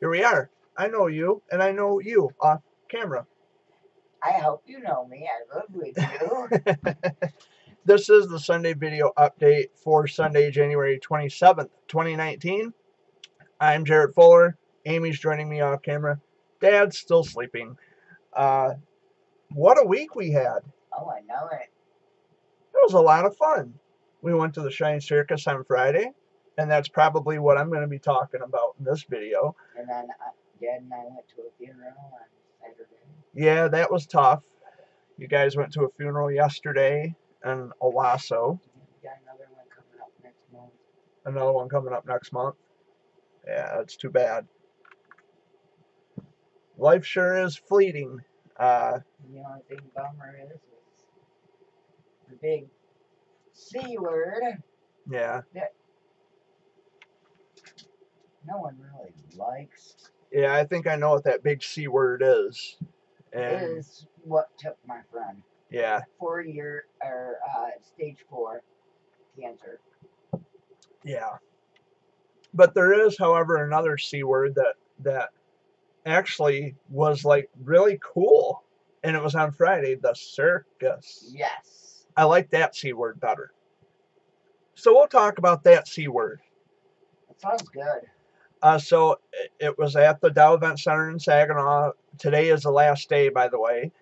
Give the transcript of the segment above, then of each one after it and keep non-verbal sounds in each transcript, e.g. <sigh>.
here we are. I know you, and I know you off camera. I hope you know me. I live with you. <laughs> this is the Sunday video update for Sunday, January 27th, 2019. I'm Jered Fuller. Amy's joining me off camera. Dad's still sleeping. Uh, what a week we had. oh, I know it. It was a lot of fun. We went to the Shrine Circus on Friday, and that's probably what I'm going to be talking about in this video. And then uh, Dad and I went to a funeral on Saturday. Yeah, that was tough. You guys went to a funeral yesterday in Owosso. We got another one coming up next month. Another one coming up next month. Yeah, that's too bad. Life sure is fleeting. Uh, the only thing bummer is, is the big C word. yeah, No one really likes. yeah, I think I know what that big C word is. And Is what took my friend. yeah, Four year or uh, stage four cancer. yeah. But there is, however, another C word that that actually was like really cool, and it was on Friday. The circus. Yes. I like that C word better. So we'll talk about that C word. That sounds good. Uh, so it, was at the Dow Event Center in Saginaw. Today is the last day, by the way.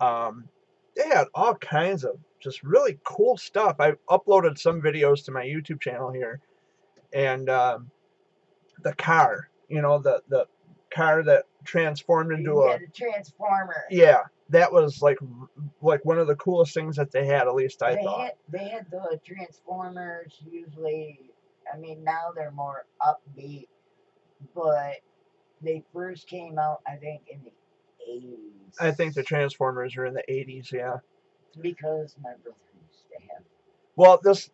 Um, they had all kinds of just really cool stuff. I uploaded some videos to my YouTube channel here, and um, the car, you know, the the car that transformed into You a had a transformer. yeah, that was like like one of the coolest things that they had. At least I they thought. had they had the transformers usually i mean now they're more upbeat but they first came out i think in the 80s I think the Transformers are in the 80s, yeah. because my brother used to have Well, this,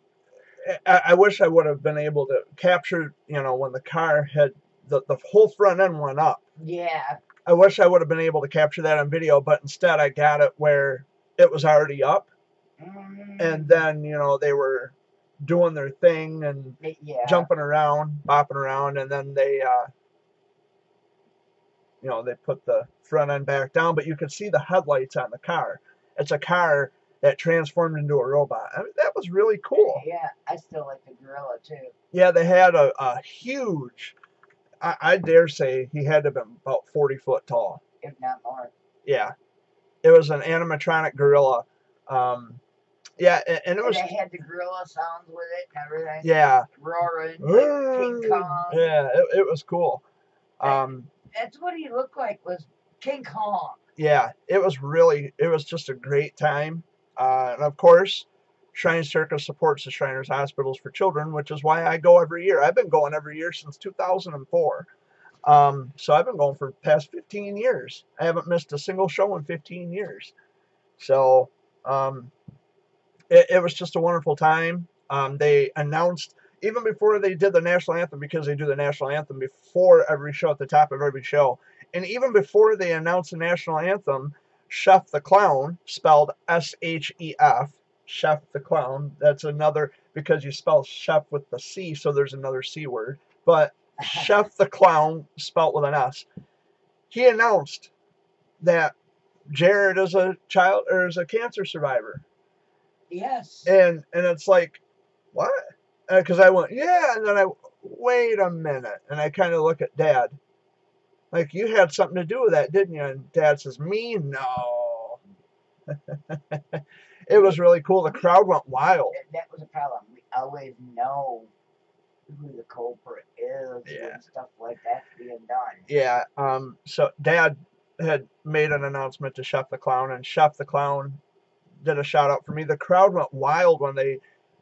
I, I wish I would have been able to capture, you know, when the car had, the, the whole front end went up. yeah I wish I would have been able to capture that on video, but instead I got it where it was already up. mm, And then, you know, they were doing their thing and yeah jumping around, bopping around, and then they, uh, you know, they put the front end back down, but you could see the headlights on the car. It's a car that transformed into a robot. I mean, that was really cool. yeah i still like the gorilla too Yeah, they had a, a huge, I, I dare say he had to have been about 40 foot tall. if not more Yeah. It was an animatronic gorilla. Um, yeah, and, and it and was, they had the gorilla sounds with it and everything yeah. roaring like king kong Yeah, it, it was cool. Um, that's what he looked like was king kong yeah, it was really, it was just a great time. Uh, and of course, Shrine Circus supports the Shriners Hospitals for Children, which is why I go every year. I've been going every year since 2004. Um, so I've been going for the past 15 years. I haven't missed a single show in 15 years. So um, it, it was just a wonderful time. Um, they announced, even before they did the national anthem, because they do the national anthem before every show, at the top of every show, and even before they announced the national anthem, Chef the Clown, spelled S H E F, Chef the Clown, that's another, because you spell chef with the C, so there's another C word, but <laughs> Chef the Clown, spelled with an S, he announced that Jered is a child, or is a cancer survivor. Yes And, and it's like, what? Because I went, yeah, and then I, wait a minute, and I kind of look at Dad. Like, you had something to do with that, didn't you? And Dad says, Me? No. <laughs> it was really cool. The crowd went wild. that, was a problem. We always know who the culprit is Yeah. and stuff like that being done. Yeah. Um. So Dad had made an announcement to Chef the Clown, and Chef the Clown did a shout out for me. The crowd went wild when they,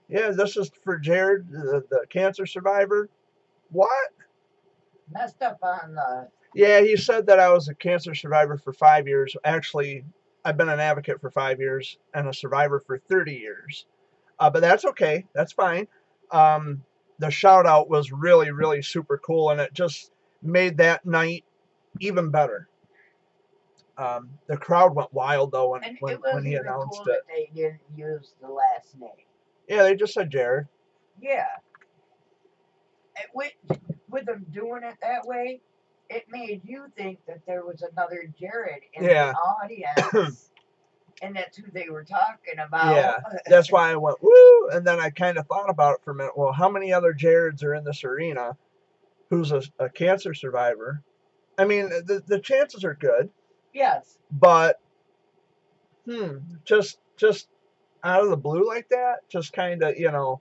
yeah, this is for Jered, the, the cancer survivor. What? Messed up on the Yeah, he said that I was a cancer survivor for five years. Actually, I've been an advocate for five years and a survivor for 30 years. Uh, but that's okay. That's fine. Um, the shout out was really, really super cool, and it just made that night even better. Um, the crowd went wild though when, when, when he even announced cool it. that they didn't use the last name. Yeah, they just said Jered. Yeah. With with them doing it that way, it made you think that there was another Jered in Yeah. the audience, <clears throat> and that's who they were talking about. Yeah, that's why I went woo, and then I kind of thought about it for a minute. Well, how many other Jereds are in this arena? Who's a, a cancer survivor? I mean, the the chances are good, yes, but hmm, just just out of the blue like that, just kind of you know.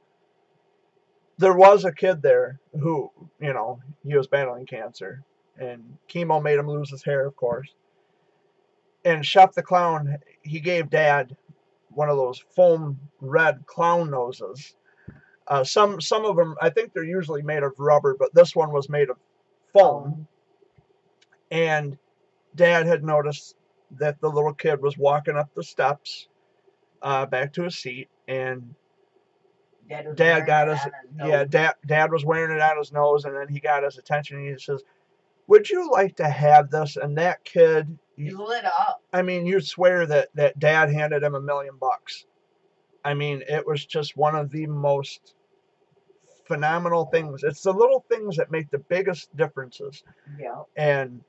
There was a kid there who, you know, he was battling cancer, and chemo made him lose his hair, of course. And Chef the Clown, he gave Dad one of those foam red clown noses. Uh, some some of them, I think they're usually made of rubber, but this one was made of foam. And Dad had noticed that the little kid was walking up the steps uh, back to his seat, and Dad, Dad got his his yeah, dad, dad was wearing it on his nose, and then he got his attention. And he says, "Would you like to have this?" And that kid, He you- lit up. I mean, you'd swear that that dad handed him a million bucks. I mean, it was just one of the most phenomenal things. It's the little things that make the biggest differences. Yeah. And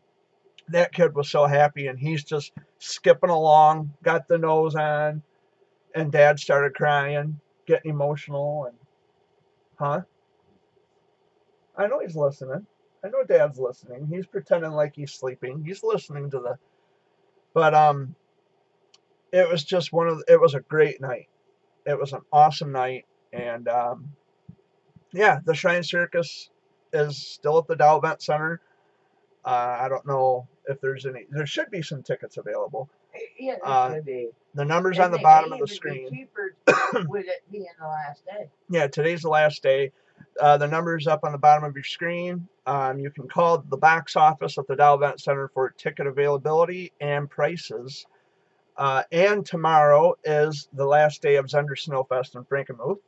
that kid was so happy, and he's just skipping along, got the nose on, and dad started crying, getting emotional, and huh? I know he's listening. I know dad's listening. He's pretending like he's sleeping. He's listening to the but um it was just one of the, it was a great night. It was an awesome night and um yeah, the Shrine Circus is still at the Dow Event Center. Uh, I don't know if there's any there should be some tickets available. Yeah, there Uh, should be. The numbers And on the bottom of the be screen. Cheaper <coughs> with it being the last day. Yeah, today's the last day. Uh, the number's up on the bottom of your screen. Um, you can call the box office at the Dow Event Center for ticket availability and prices. Uh, and tomorrow is the last day of Zehnder Snowfest in Frankenmuth,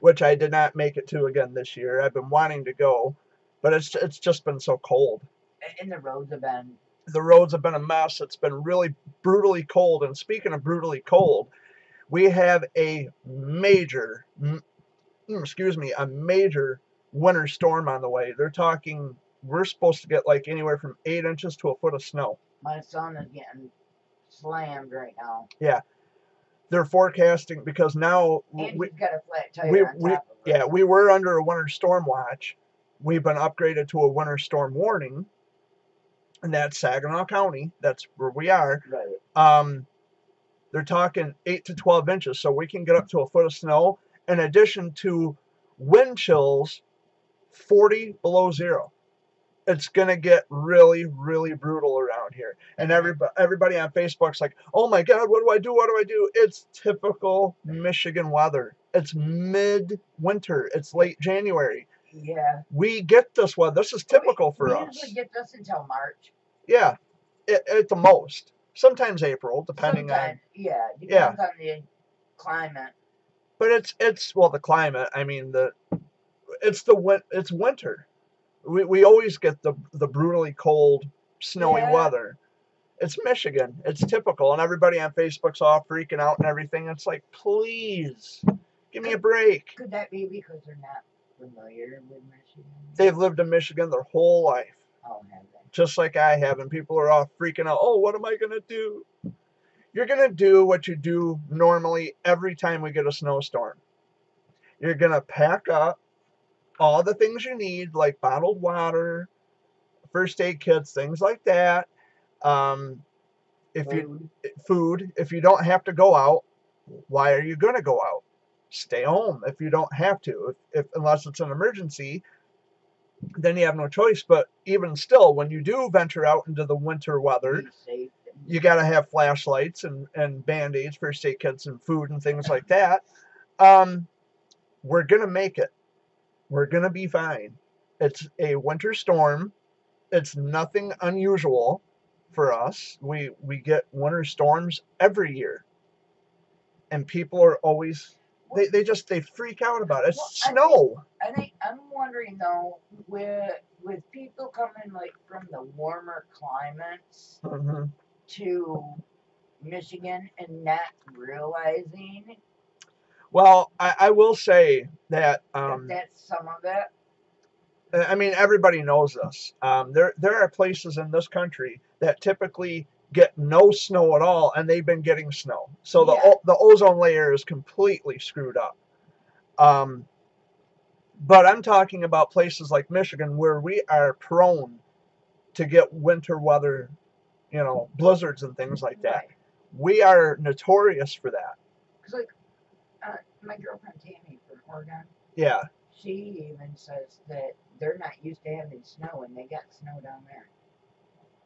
which I did not make it to again this year. I've been wanting to go, but it's it's just been so cold. And the roads have been The roads have been a mess. It's been really brutally cold. And speaking of brutally cold, we have a major, mm, excuse me, a major winter storm on the way. They're talking, we're supposed to get like anywhere from eight inches to a foot of snow. my son is getting slammed right now. Yeah they're forecasting because now And we, he's got a flat tire we- we- yeah, we were under a winter storm watch. We've been upgraded to a winter storm warning, and that's Saginaw County. That's where we are. Right. um, they're talking 8 to 12 inches, so we can get up to a foot of snow, in addition to wind chills 40 below zero. It's going to get really, really brutal around here. And everybody, everybody on Facebook's like, oh my God, what do I do? What do I do? It's typical Michigan weather. It's mid winter, it's late January. Yeah. We get this weather. This is typical for we us. usually get this until March. Yeah, at, at the most. Sometimes April, depending on Sometimes, yeah, Yeah. depends on the climate. But it's it's well the climate. I mean the it's the win it's winter. We we always get the the brutally cold, snowy Yeah. weather. It's Michigan. It's typical, and everybody on Facebook's all freaking out and everything. It's like, please, give me a break. Could that be because they're not familiar with Michigan? They've lived in Michigan their whole life, Oh, have they? just like I have, and people are all freaking out. Oh, what am I gonna do? You're gonna do what you do normally every time we get a snowstorm. You're gonna pack up all the things you need, like bottled water, first aid kits, things like that. Um, if you Food. food, if you don't have to go out, why are you gonna go out? Stay home if you don't have to. If, if unless it's an emergency, then you have no choice. But even still, when you do venture out into the winter weather, you got to have flashlights and, and band-aids first aid kits and food and things like that. Um, we're gonna make it. We're gonna be fine. It's a winter storm. It's nothing unusual for us. We we get winter storms every year. And people are always they, they just they freak out about it it's Well, I snow I think I'm wondering though, with with people coming like from the warmer climates hmm to Michigan and not realizing well I, I will say that um, that that's some of it. I I mean, everybody knows this. Um, there, there are places in this country that typically get no snow at all, and they've been getting snow. So the Yeah. o- the ozone layer is completely screwed up. Um, but I'm talking about places like Michigan where we are prone to get winter weather, you know, blizzards and things like that. Right. We are notorious for that. Cause like, uh, my girlfriend Tammy from Oregon, Yeah. she even says that they're not used to having snow, and they got snow down there.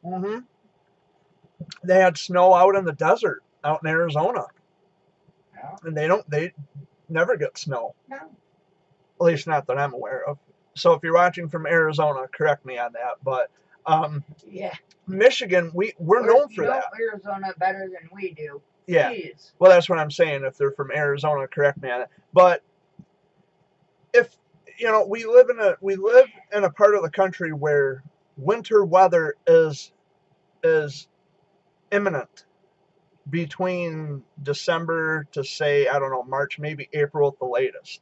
hmm They had snow out in the desert, out in Arizona, No, and they don't. They never get snow, no. at least not that I'm aware of. So if you're watching from Arizona, correct me on that. But um, Yeah, Michigan, we we're Or known you for know that. Arizona better than we do. Yeah. Jeez. Well, that's what I'm saying. If they're from Arizona, correct me on that. But if you know, we live in a we live in a part of the country where winter weather is is imminent between December to say I don't know March, maybe April at the latest.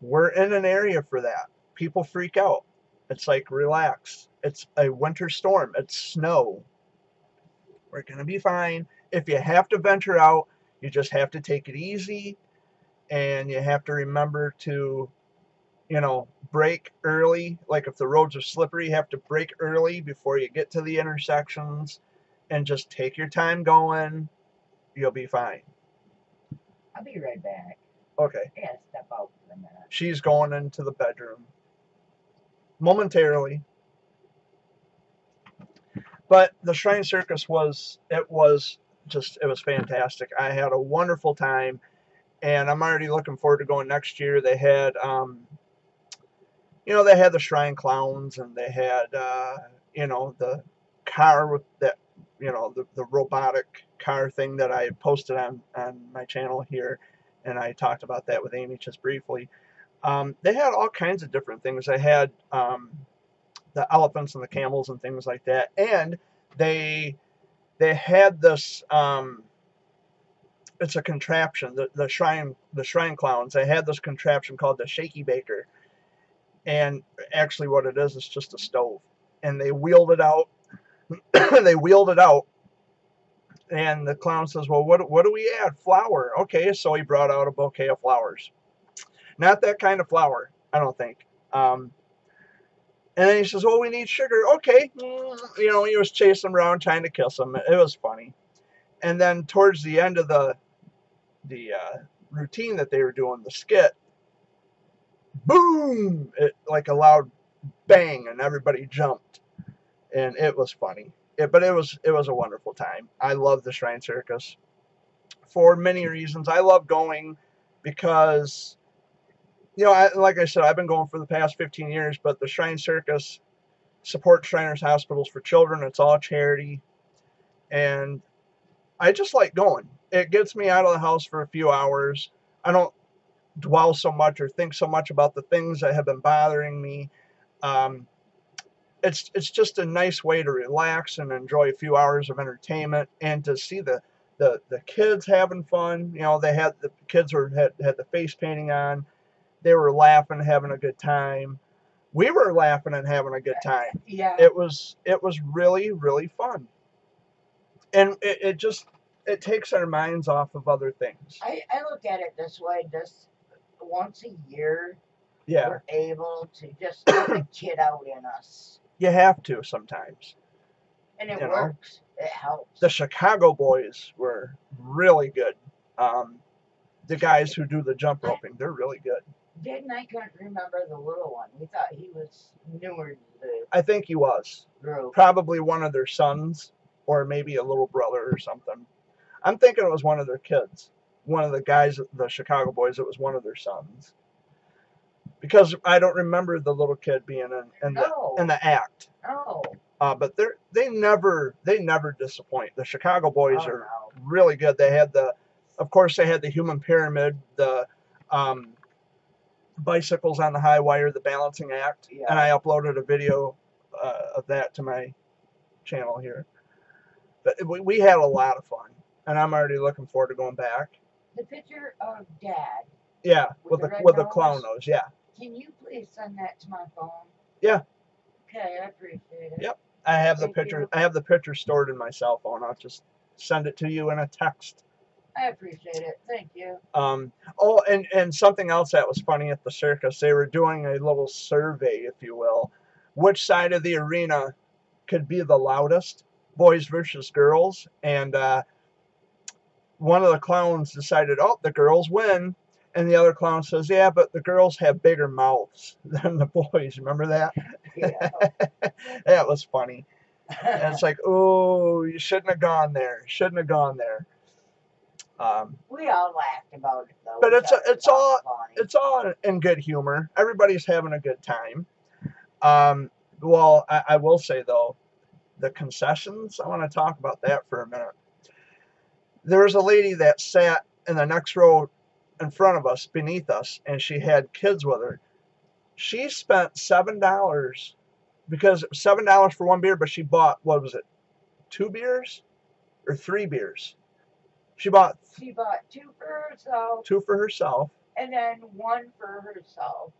We're in an area for that. People freak out. It's like relax. It's a winter storm. It's snow. We're gonna be fine if you have to venture out, you just have to take it easy and you have to remember to, you know, brake early. Like if the roads are slippery, you have to brake early before you get to the intersections and just take your time going. You'll be fine. I'll be right back. Okay. I gotta step out for a minute. She's going into the bedroom momentarily. But the Shrine Circus was, it was just, it was fantastic. I had a wonderful time and I'm already looking forward to going next year. They had, um, you know, they had the Shrine Clowns and they had, uh, you know, the car with that, you know, the, the robotic car thing that I posted on, on my channel here. And I talked about that with Amy just briefly. Um, they had all kinds of different things. They had um, the elephants and the camels and things like that, and they they had this. Um, it's a contraption. The, the shrine the shrine clowns. They had this contraption called the Shaky Baker, and actually, what it is is just a stove, and they wheeled it out. <coughs> they wheeled it out, and the clown says, "Well, what what do we add? Flour? Okay." So he brought out a bouquet of flowers. Not that kind of flour, I don't think. Um, and then he says, well, we need sugar." Okay, you know, he was chasing around trying to kiss him. It was funny. And then towards the end of the the uh, routine that they were doing, the skit, boom! It like a loud bang, and everybody jumped, and it was funny. It, but it was it was a wonderful time. I love the Shrine Circus for many reasons. I love going because you know, I, like I said, I've been going for the past 15 years, but the Shrine Circus supports Shriners Hospitals for Children. It's all charity. And I just like going. It gets me out of the house for a few hours. I don't dwell so much or think so much about the things that have been bothering me. Um, it's it's just a nice way to relax and enjoy a few hours of entertainment and to see the the, the kids having fun. You know, they had the kids were had, had the face painting on they were laughing, having a good time. We were laughing and having a good time. Yeah. It was it was really really fun, and it, it just it takes our minds off of other things. I, I look at it this way: just once a year, Yeah, we're able to just let the kid out in us, you have to sometimes. and it You know? works. It helps. The Chicago Boyz were really good. Um, the guys who do the jump roping, they're really good. Didn't I couldn't remember the little one? We thought he was newer to the I think he was group. probably one of their sons, or maybe a little brother or something. I'm thinking it was one of their kids. One of the guys, the Chicago Boyz, it was one of their sons. Because I don't remember the little kid being in, in the No, in the act. no. Uh, but they they never they never disappoint. The Chicago Boyz Oh, are no. really good. They had the, of course, they had the human pyramid, the um, bicycles on the high wire, the balancing act, Yeah. and I uploaded a video uh, of that to my channel here. But we, we had a lot of fun, and I'm already looking forward to going back. The picture of Dad. Yeah, With with the the with the clown nose? nose. Yeah, Can you please send that to my phone? Yeah. Okay, I appreciate it. Yep. I have the picture. you. I have the picture stored in my cell phone. I'll just send it to you in a text. I appreciate it. Thank you. Um, oh, and and something else that was funny at the circus. They were doing a little survey, if you will, which side of the arena could be the loudest, boys versus girls, and uh, one of the clowns decided, oh, the girls win. And the other clown says, yeah, but the girls have bigger mouths <laughs> than the boys. Remember that? Yeah. <laughs> that was funny. And it's like, oh, you shouldn't have gone there. Shouldn't have gone there. Um, we all laughed about it though. But We it's a- it's all- funny. it's all in good humor. Everybody's having a good time. Um, well, I, I will say though, the concessions. I want to talk about that for a minute. There was a lady that sat in the next row in front of us, beneath us, and she had kids with her. She spent seven dollars because it was seven dollars for one beer, but she bought what was it, two beers or three beers? She bought She bought two for herself two for herself. and then one for herself.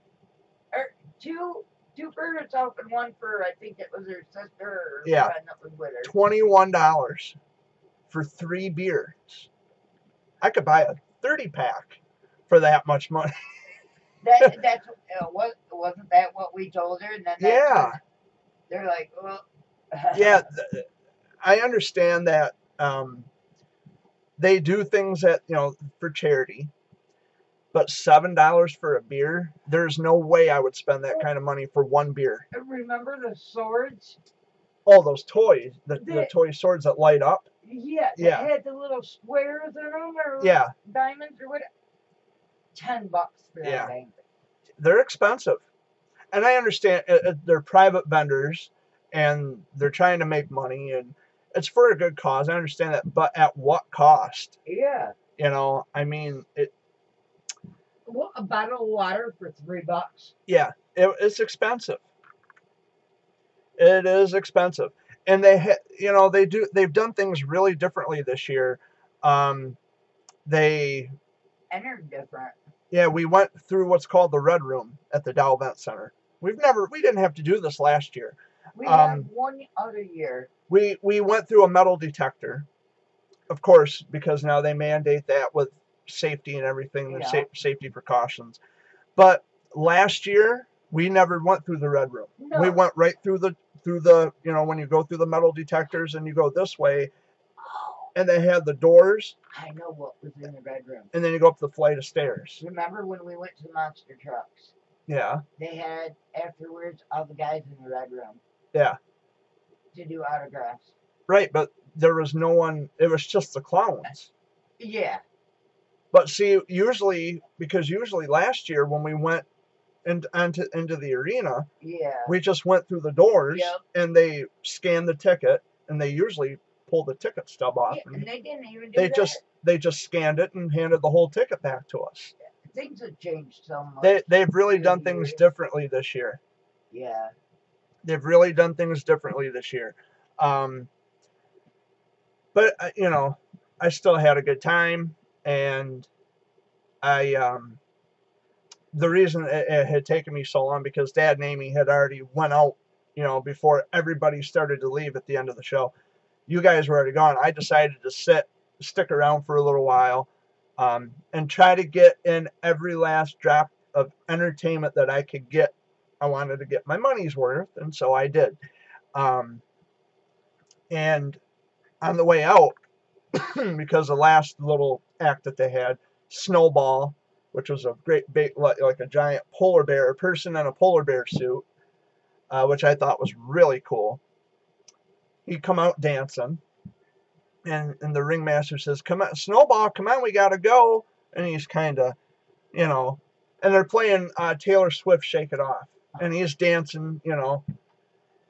Or two two for herself and one for I think it was her sister or Yeah. friend that was with her. twenty-one dollars for three beers. I could buy a thirty pack for that much money. <laughs> That that's uh, what wasn't that what we told her? And then Yeah. they're like, well, <laughs> yeah, th- I understand that um, they do things that you know for charity, but seven dollars for a beer, there's no way I would spend that kind of money for one beer. remember the swords? All those toys, the, the The- toy swords that light up. Yeah, they Yeah. had the little squares in them or Yeah, diamonds or what? Ten bucks for Yeah. that thing. they're expensive, and I understand uh, uh, they're private vendors and they're trying to make money and it's for a good cause. I understand that, but at what cost? Yeah. You know, I mean, it. Well, a bottle of water for three bucks. Yeah, it, it's expensive. It is expensive, and they, ha- you know, they do. They've done things really differently this year. Um, they, And they're different. yeah, we went through what's called the Red Room at the Dow Event Center. We've never, we didn't have to do this last year. We Um, had one other year. we we went through a metal detector, of course, because now they mandate that with safety and everything, the Yeah. sa- safety precautions. But last year we never went through the red room. No. We went right through the through the you know when you go through the metal detectors and you go this way, and they had the doors, I know what was in the bedroom. and then you go up the flight of stairs. Remember when we went to the monster trucks? Yeah, They had afterwards all the guys in the red room yeah, to do autographs. right. But there was no one. It was just the clowns. Yeah. But see, usually because usually last year when we went into into, into the arena, Yeah. we just went through the doors Yep. and they scanned the ticket and they usually pull the ticket stub off yeah. And they didn't even do they that. just they just scanned it and handed the whole ticket back to us. things have changed so much. They they've really done things years. differently this year. yeah. They've really done things differently this year. Um, but uh, you know, I still had a good time, and I um, the reason it, it had taken me so long because Dad and Amy had already went out, you know, before everybody started to leave at the end of the show. You guys were already gone. I decided to sit, stick around for a little while, um, and try to get in every last drop of entertainment that I could get. I wanted to get my money's worth, and so I did. Um, and on the way out, <clears throat> because the last little act that they had, Snowball, which was a great like, like a giant polar bear, a person in a polar bear suit, uh, which I thought was really cool. He come out dancing, and and the ringmaster says, "Come on, Snowball, come on, we gotta go." And he's kind of, you know, and they're playing uh, Taylor Swift "Shake It Off," and he's dancing, you know.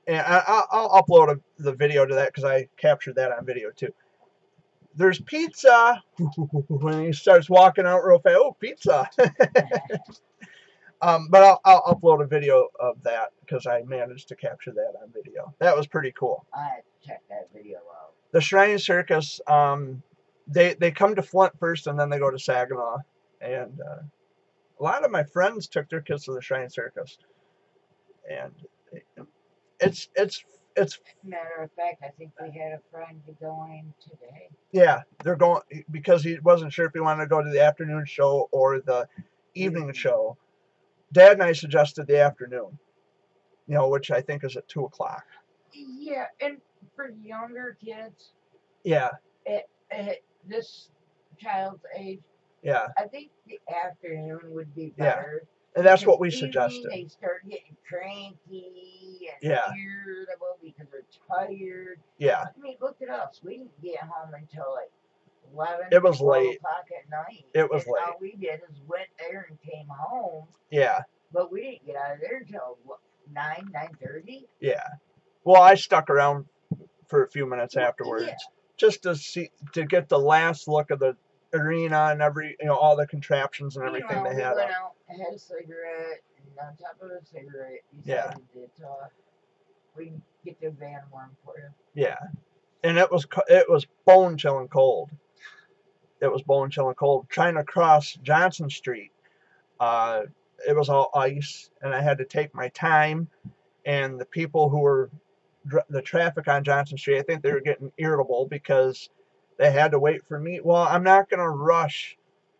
And I, I'll, I'll upload a, the video to that because I captured that on video too. There's pizza <laughs> when he starts walking out real fast. Oh, pizza! <laughs> um, but I'll, I'll upload a video of that because I managed to capture that on video. That was pretty cool. I had to check that video out. The Shrine Circus, um, they they come to Flint first and then they go to Saginaw, and uh, a lot of my friends took their kids to the Shrine Circus, and it's it's it's Matter of fact, I think we had a friend going today. yeah they're going because he wasn't sure if he wanted to go to the afternoon show or the evening Mhm. show. Dad and I suggested the afternoon, you know, which I think is at two o'clock. Yeah, and for younger kids, Yeah, at at this child's age, yeah, I think the afternoon would be better. Yeah, and that's what we suggested. They start getting cranky and Yeah. irritable because they're tired. Yeah, I mean, look at us. We didn't get home until like 11, It was 12 late. o'clock at night. It was and All we did is went there and came home, yeah, but we didn't get out of there until what, 9, 9.30? yeah. Well, I stuck around for a few minutes afterwards yeah. just to see to get the last look of the arena and every you know all the contraptions and everything Meanwhile, they had. we went out had a cigarette, and on top of the cigarette, Yeah. that uh, we can get the van warm for you. Yeah, and it was it was bone chilling cold. It was bone chilling cold. Trying to cross Johnson Street, uh, it was all ice, and I had to take my time. And the people who were the traffic on Johnson Street, I think they were getting irritable because they had to wait for me. Well, I'm not gonna rush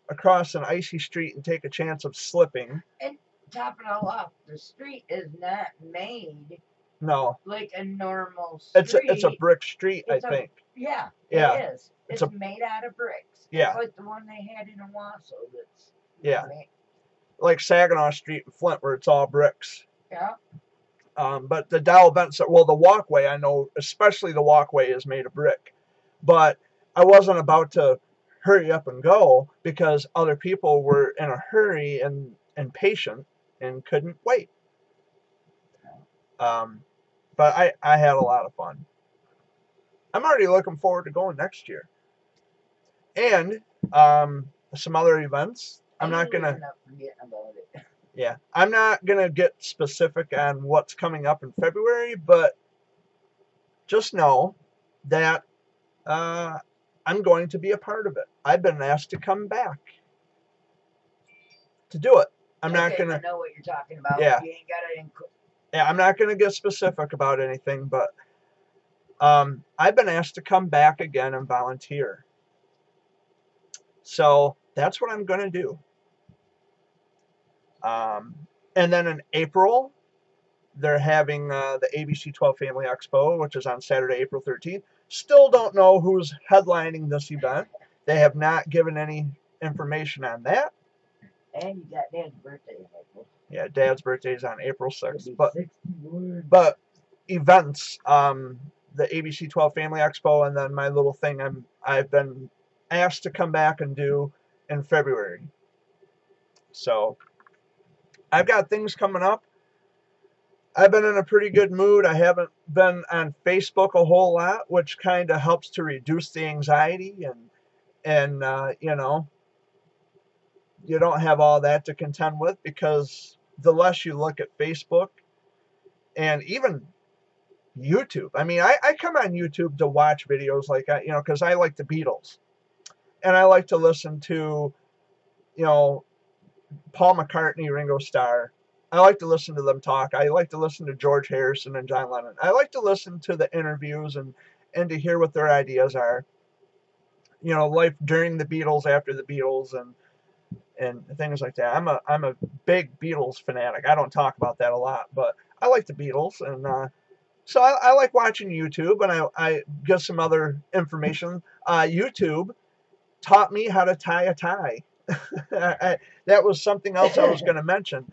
across an icy street and take a chance of slipping. And top it all off, the street is not made No, like a normal street. it's a, it's a brick street, I It's a- think. Yeah, Yeah, it is. it's It's, a- made out of bricks. Yeah. It's like the one they had in Owosso. That's Yeah. ma- like Saginaw Street in Flint, where it's all bricks. yeah. Um, but the Dow Event Center, well, the walkway, I know, especially the walkway is made of brick. But I wasn't about to hurry up and go because other people were in a hurry and impatient and couldn't wait. Um, but I, I had a lot of fun. I'm already looking forward to going next year. And um, some other events. I'm not going we to. were not forgetting about it. <laughs> Yeah, I'm not gonna get specific on what's coming up in February, but just know that uh, I'm going to be a part of it. I've been asked to come back to do it. I'm not gonna. I know what you're talking about. Yeah. You ain't got it in. Yeah, I'm not gonna get specific about anything, but um, I've been asked to come back again and volunteer. So that's what I'm gonna do. Um, and then in April, they're having uh, the ABC 12 Family Expo, which is on Saturday, April 13th. Still don't know who's headlining this event. They have not given any information on that. And you got Dad's birthday in April. Yeah, Dad's birthday is on April 6th, but but events um the abc 12 family expo and then my little thing i'm i've been asked to come back and do in february. So i've got things coming up. I've been in a pretty good mood. I haven't been on facebook a whole lot which kind of helps to reduce the anxiety and and uh, you know you don't have all that to contend with because the less you look at facebook and even YouTube. I mean, I, I come on YouTube to watch videos like I, you know, because I like the Beatles, and I like to listen to, you know, Paul McCartney, Ringo Starr. I like to listen to them talk. I like to listen to George Harrison and John Lennon. I like to listen to the interviews and and to hear what their ideas are. You know, life during the Beatles, after the Beatles, and and things like that. I'm a I'm a big Beatles fanatic. I don't talk about that a lot, but I like the Beatles, and uh, so I, I like watching YouTube, and I, I get some other information. Uh, YouTube taught me how to tie a tie. I, <laughs> I, that was something else I was going to mention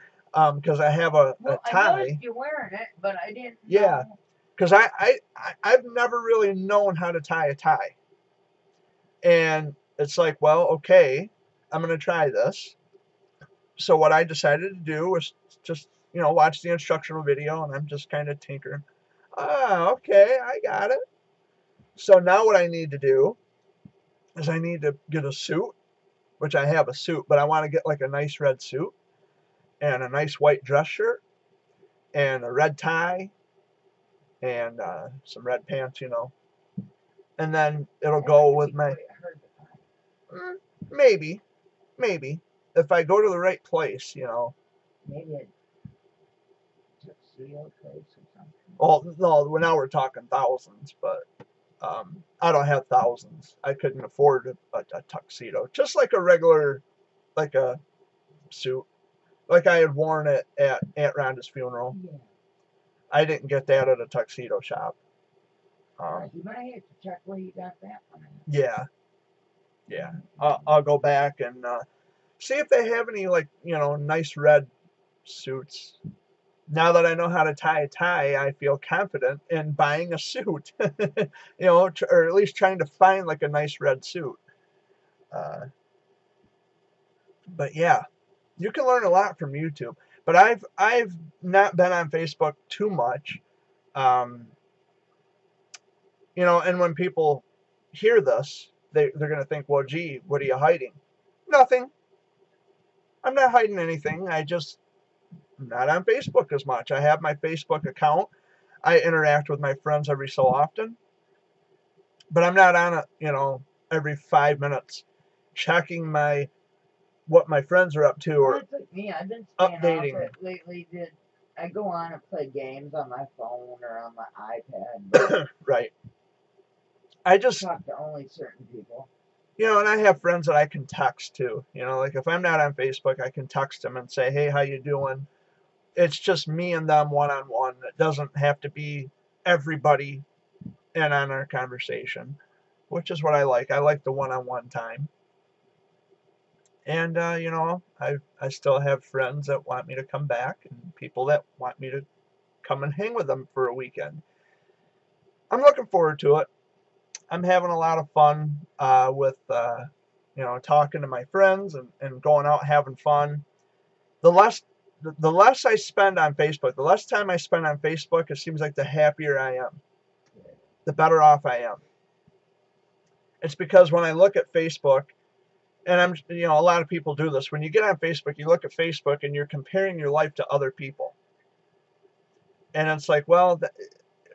because I have a, a Well, I tie. noticed you wearing it, but I didn't. Yeah. Because I, I, I, I've never really known how to tie a tie. And it's like, well, okay, I'm going to try this. So what I decided to do was just, you know, watch the instructional video and I'm just kind of tinkering. Ah, okay, I got it. So now what I need to do is I need to get a suit, which I have a suit, but I want to get like a nice red suit and a nice white dress shirt and a red tie and uh, some red pants, you know. And then it'll go with my quite hard to find. Mm, maybe, maybe. if I go to the right place, you know. Maybe a tuxedo place. Well, no, well, now we're talking thousands, but um, I don't have thousands. I couldn't afford a, a, tuxedo, just like a regular, like a suit, like I had worn it at Aunt Rhonda's funeral. Yeah. I didn't get that at a tuxedo shop. Um, you might have to check where you got that one. yeah, yeah. I'll, I'll go back and uh, see if they have any like you know nice red suits. Now that I know how to tie a tie, I feel confident in buying a suit. <laughs> you know, or at least trying to find like a nice red suit. Uh, but yeah, you can learn a lot from YouTube. But I've I've not been on Facebook too much. Um, you know, and when people hear this, they, they're to think, well, gee, what are you hiding? Nothing. I'm not hiding anything. I just not on Facebook as much. I have my Facebook account. I interact with my friends every so often. But I'm not on it, you know, every five minutes checking my what my friends are up to or it took me. I've been updating. off it lately. Did I go on and play games on my phone or on my iPad? <coughs> Right. I just talk to only certain people. you know, and I have friends that I can text to. You know, like if I'm not on Facebook, I can text them and say, "Hey, how you doing?" It's just me and them one on one. It doesn't have to be everybody in on our conversation, which is what I like. I like the one on one time. And uh, you know, I I still have friends that want me to come back and people that want me to come and hang with them for a weekend. I'm looking forward to it. I'm having a lot of fun uh, with uh, you know talking to my friends and, and going out having fun. The less the, less I spend on Facebook, the less time I spend on Facebook, it seems like the happier I am, the better off I am. It's because when I look at Facebook, and I'm you know a lot of people do this. When you get on Facebook, you look at Facebook and you're comparing your life to other people, and it's like, well,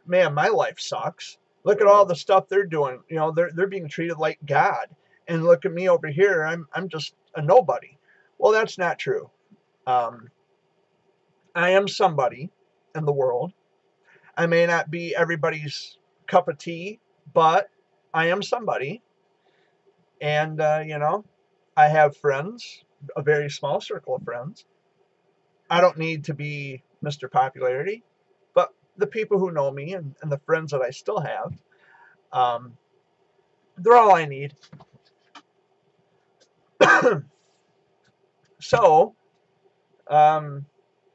man, my life sucks. Look at all the stuff they're doing. You know, they're they're being treated like God. And look at me over here. I'm I'm just a nobody. Well, that's not true. Um, I am somebody in the world. I may not be everybody's cup of tea, but I am somebody. And uh, you know, I have friends, a very small circle of friends. I don't need to be Mr. Popularity, but the people who know me and, and the friends that I still have, um, they're all I need. <coughs> so, um,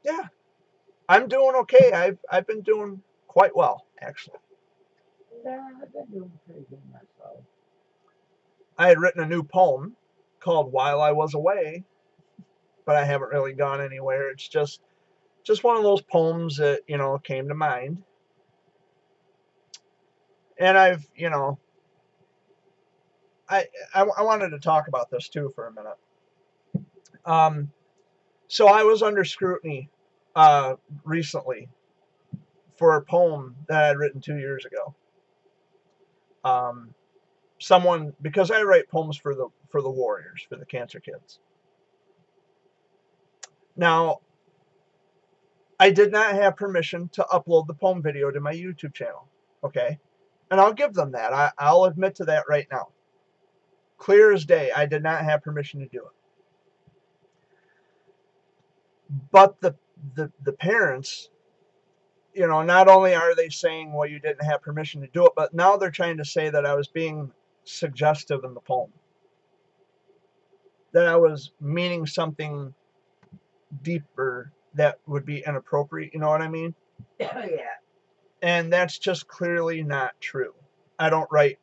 yeah, I'm doing okay. I've I've been doing quite well actually. Yeah, I've been doing pretty good myself. I had written a new poem called While I Was Away, but I haven't really gone anywhere. It's just just one of those poems that, you know, came to mind. And I've, you know, I, I, I wanted to talk about this too for a minute. Um, so I was under scrutiny uh, recently for a poem that I'd written two years ago. Um, someone because I write poems for the for the warriors for the cancer kids. Now, I did not have permission to upload the poem video to my YouTube channel. Okay, and I'll give them that. I, I'll admit to that right now. Clear as day, I did not have permission to do it. But the the the parents you know, not only are they saying, well, you didn't have permission to do it, but now they're trying to say that I was being suggestive in the poem. That I was meaning something deeper that would be inappropriate, you know what I mean? <laughs> yeah. And that's just clearly not true. I don't write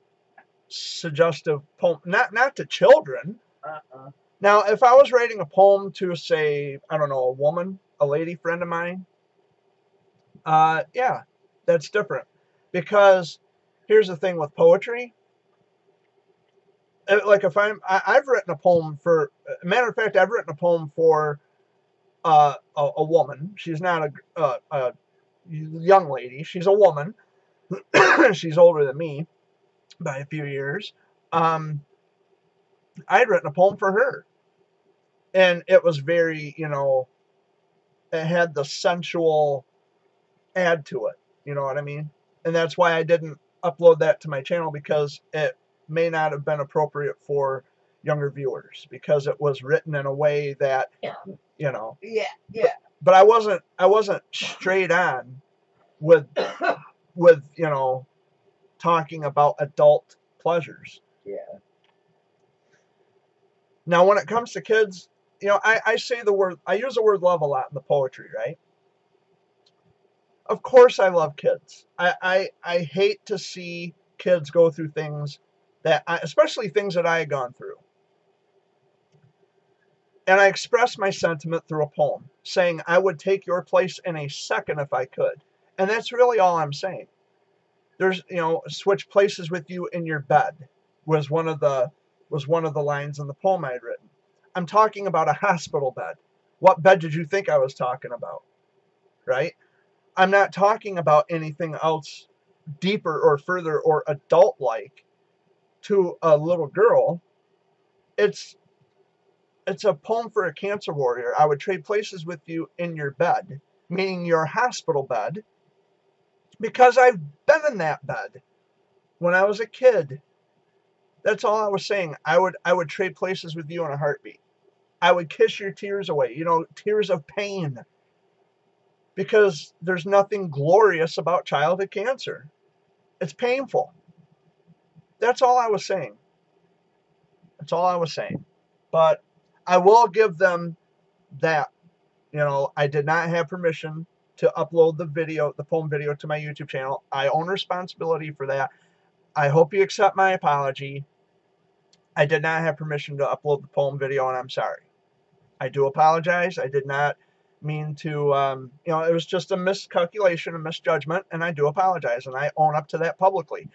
suggestive poem not not to children. Uh-uh. Now, if I was writing a poem to say, I don't know, a woman, a lady friend of mine, uh, yeah, that's different. Because here's the thing with poetry. Uh, Like if I'm, I, I've written a poem for. Matter of fact, I've written a poem for uh, a, a woman. She's not a, a, a young lady. She's a woman. <coughs> She's older than me by a few years. Um, I had written a poem for her, and it was very, you know, it had the sensual add to it. You know what I mean? And that's why I didn't upload that to my channel because it may not have been appropriate for younger viewers because it was written in a way that, you know, Yeah, yeah. but I wasn't I wasn't straight on with <coughs> with you know talking about adult pleasures. Yeah. Now, when it comes to kids, you know, I, I say the word I use the word love a lot in the poetry, right? Of course, I love kids. I I, I hate to see kids go through things that, I, especially things that I had gone through. And I express my sentiment through a poem, saying I would take your place in a second if I could. And that's really all I'm saying. There's, you know, switch places with you in your bed was one of the was one of the lines in the poem I had written. I'm talking about a hospital bed. What bed did you think I was talking about? Right? I'm not talking about anything else deeper or further or adult like to a little girl. It's it's a poem for a cancer warrior. I would trade places with you in your bed, meaning your hospital bed, because I've been in that bed when I was a kid. That's all I was saying. I would I would trade places with you in a heartbeat. I would kiss your tears away, you know, tears of pain. Because there's nothing glorious about childhood cancer. It's painful. That's all I was saying. That's all I was saying. But I will give them that. You know, I did not have permission to upload the video, the poem video to my YouTube channel. I own responsibility for that. I hope you accept my apology. I did not have permission to upload the poem video, and I'm sorry. I do apologize. I did not mean to, um, you know, it was just a miscalculation, a misjudgment, and I do apologize, and I own up to that publicly.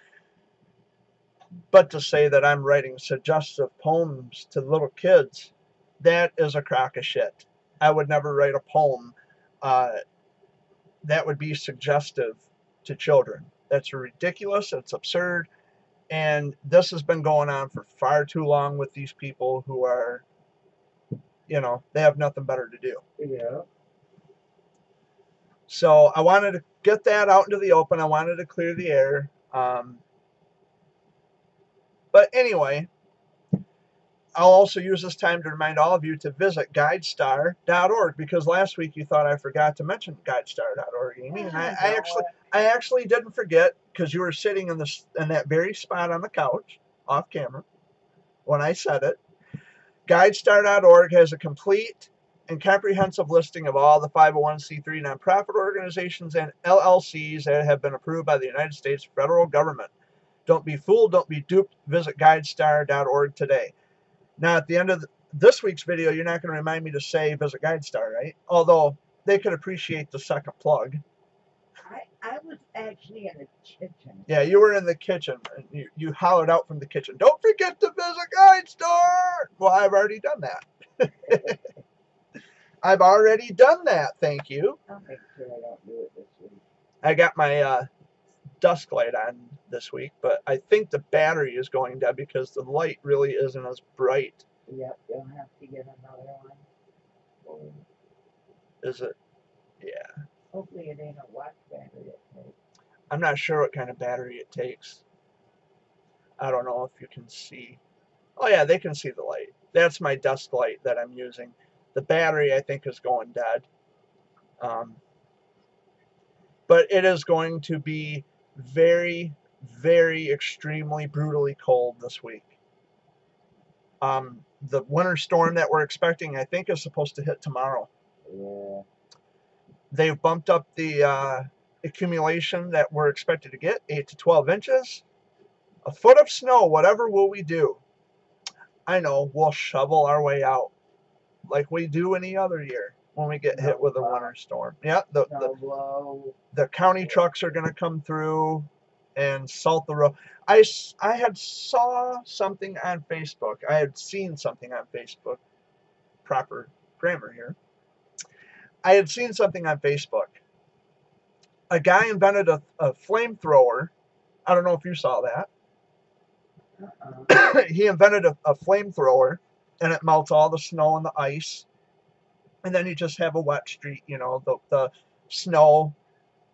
But to say that I'm writing suggestive poems to little kids, that is a crock of shit. I would never write a poem uh, that would be suggestive to children. That's ridiculous. It's absurd. And this has been going on for far too long with these people who are, you know, they have nothing better to do. Yeah. So I wanted to get that out into the open. I wanted to clear the air. Um, but anyway, I'll also use this time to remind all of you to visit guidestar.org because last week you thought I forgot to mention guidestar.org, Amy, and I, I actually I actually didn't forget because you were sitting in this in that very spot on the couch off camera when I said it. GuideStar.org has a complete and comprehensive listing of all the 501c3 nonprofit organizations and LLCs that have been approved by the United States federal government. Don't be fooled, don't be duped. Visit GuideStar.org today. Now, at the end of this week's video, you're not going to remind me to say visit GuideStar, right? Although they could appreciate the second plug. I, was actually in the kitchen. Yeah, you were in the kitchen. And you, you hollered out from the kitchen, don't forget to visit GuideStar! Well, I've already done that. <laughs> I've already done that, thank you. I'll make sure I don't do it this week. I got my uh, dusk light on this week, but I think the battery is going dead because the light really isn't as bright. Yep, you'll have to get another one. Is it? Yeah. Hopefully it ain't a watch battery it takes. I'm not sure what kind of battery it takes. I don't know if you can see. Oh yeah, they can see the light. That's my dusk light that I'm using. The battery I think is going dead. Um, but it is going to be very, very extremely brutally cold this week. Um, the winter storm that we're expecting, I think, is supposed to hit tomorrow. Yeah. They've bumped up the uh, accumulation that we're expected to get, 8 to 12 inches. A foot of snow, whatever will we do? I know, we'll shovel our way out like we do any other year when we get hit with a winter storm. Yeah, the, the, the county trucks are going to come through and salt the road. I, I had saw something on Facebook. I had seen something on Facebook. Proper grammar here. I had seen something on Facebook. A guy invented a, a flamethrower. I don't know if you saw that. Uh-uh. <coughs> he invented a, a flamethrower and it melts all the snow and the ice, and then you just have a wet street. You know, the the snow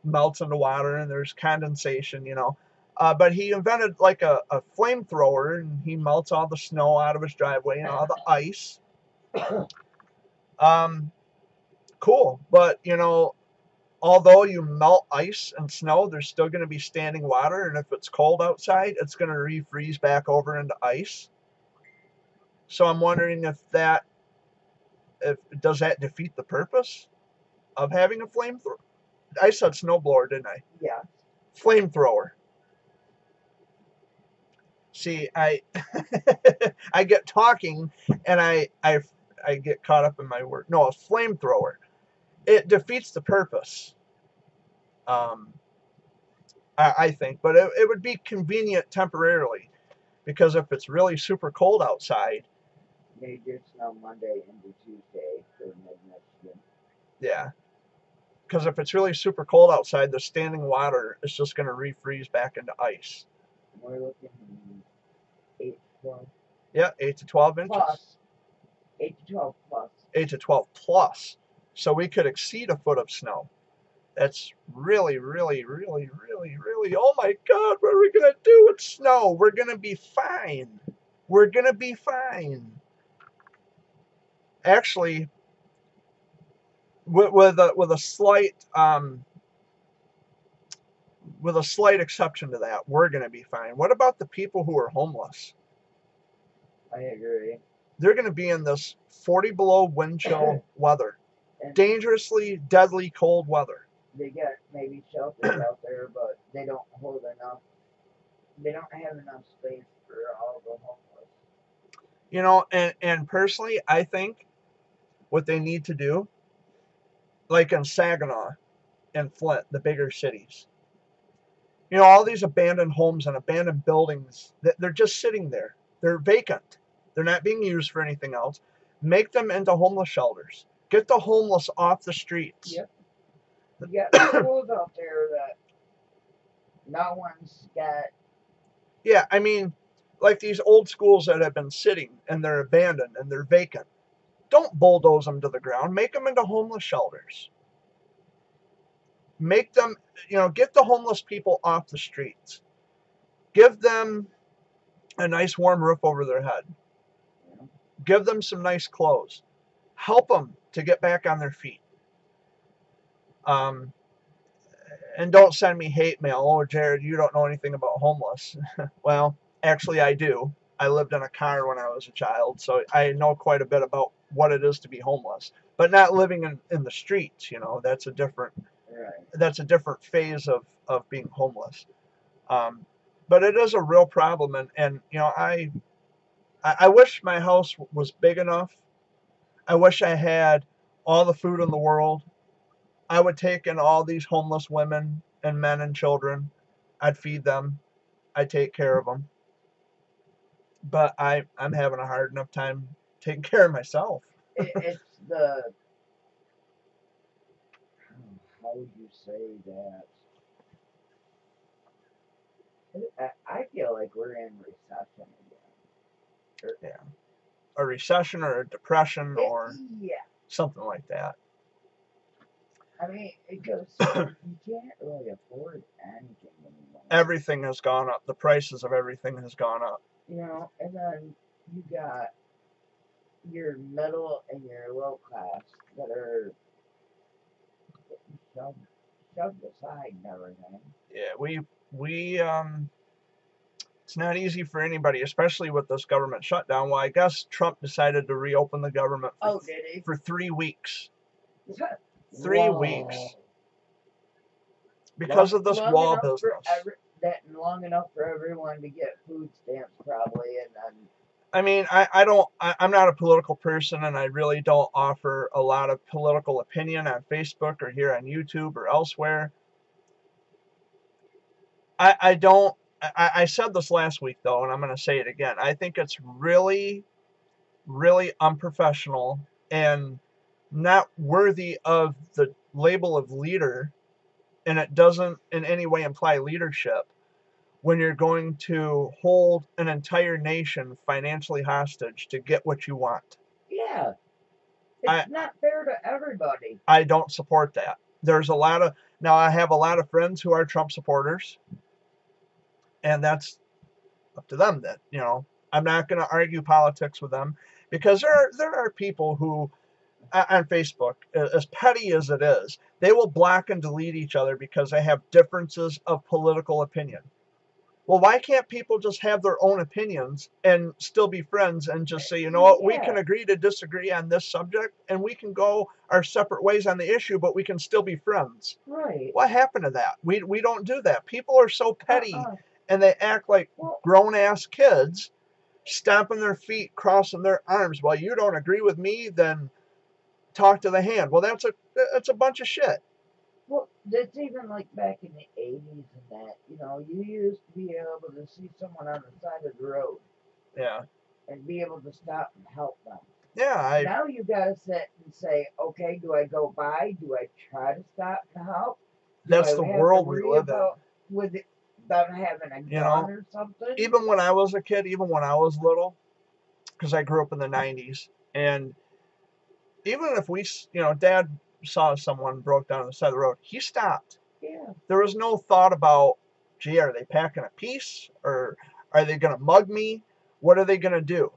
melts into water, and there's condensation. You know. Uh, but he invented like a, a flamethrower and he melts all the snow out of his driveway and all the ice. <coughs> Um, cool. But, you know, although you melt ice and snow, there's still going to be standing water. And if it's cold outside, it's going to refreeze back over into ice. So I'm wondering if that, if does that defeat the purpose of having a flamethrower? I said snowblower, didn't I? Yeah. Flamethrower. See, I <laughs> I get talking and I I I get caught up in my word. No, a flamethrower. It defeats the purpose. Um, I, I think, but it, it would be convenient temporarily, because if it's really super cold outside, did snow Monday into Tuesday for Michigan. yeah. Because if it's really super cold outside, the standing water is just going to refreeze back into ice. We're looking eight to twelve Yeah, eight to twelve inches. plus. Eight to twelve plus. 8 to 12 plus. So we could exceed a foot of snow. That's really, really, really, really, really, oh my God, what are we going to do with snow? We're going to be fine. We're going to be fine. Actually, with, with, a, with a slight, um, with a slight exception to that, we're going to be fine. What about the people who are homeless? I agree. they're going to be in this 40 below wind chill <clears throat> weather, dangerously, deadly cold weather. they got maybe shelters out there, but they don't hold enough. They don't have enough space for all the homeless. You know, and, and personally, I think what they need to do, like in Saginaw and Flint, the bigger cities, you know, all these abandoned homes and abandoned buildings, that they're just sitting there. They're vacant. They're not being used for anything else. Make them into homeless shelters. Get the homeless off the streets. Yep. You got <coughs> schools out there that no one's got. Yeah, I mean, like these old schools that have been sitting and they're abandoned and they're vacant. Don't bulldoze them to the ground. Make them into homeless shelters. Make them, you know, get the homeless people off the streets. Give them a nice warm roof over their head. Give them some nice clothes. Help them to get back on their feet. Um, and don't send me hate mail. Oh, Jered, you don't know anything about homeless. <laughs> well, actually, I do. I lived in a car when I was a child, so I know quite a bit about what it is to be homeless. But not living in, in the streets, you know, that's a different right. that's a different phase of, of being homeless. Um, but it is a real problem, and, and you know, I, I I wish my house was big enough. I wish I had all the food in the world. I would take in all these homeless women and men and children. I'd feed them. I'd take care of them. But I I'm having a hard enough time taking care of myself. It, <laughs> it's the. How would you say that? I, I feel like we're in recession again. A recession or a depression or yeah, something like that. I mean, it goes. <coughs> you can't really afford anything anymore. everything has gone up. The prices of everything has gone up. you know, and then you got your middle and your low class that are shoved, shoved aside and everything. Yeah, we we um it's not easy for anybody, especially with this government shutdown. Well, I guess Trump decided to reopen the government for, Oh, did he? for three weeks <laughs> Three weeks. because of this wall business. every- that long enough for everyone to get food stamps, probably, and then I mean, I, I don't, I, I'm not a political person and I really don't offer a lot of political opinion on Facebook or here on YouTube or elsewhere. I, I don't, I, I said this last week though, and I'm going to say it again. I think it's really, really unprofessional and not worthy of the label of leader, and it doesn't in any way imply leadership when you're going to hold an entire nation financially hostage to get what you want. Yeah. It's I- not fair to everybody. I don't support that. There's a lot of now I have a lot of friends who are Trump supporters, and that's up to them. That you know, I'm not going to argue politics with them because there are, there are people who on Facebook, as petty as it is, they will block and delete each other because they have differences of political opinion. Well, why can't people just have their own opinions and still be friends and just say, you know what, we can agree to disagree on this subject and we can go our separate ways on the issue, but we can still be friends? Right. What happened to that? We, we don't do that. People are so petty Uh-uh. And they act like grown ass kids, stamping their feet, crossing their arms. Well, you don't agree with me, then talk to the hand. Well, that's a that's a bunch of shit. well, that's even like back in the 80s and that. You know, you used to be able to see someone on the side of the road Yeah, and be able to stop and help them. yeah. I now you gotta sit and say, okay, do I go by? Do I try to stop to help? Do that's I the world we live in. With it, them having a gun You know, or something? even when I was a kid, even when I was little, because I grew up in the '90s, and even if we, you know, Dad saw someone broke down on the side of the road, he stopped. yeah. There was no thought about, gee, are they packing a piece or are they going to mug me? What are they going to do?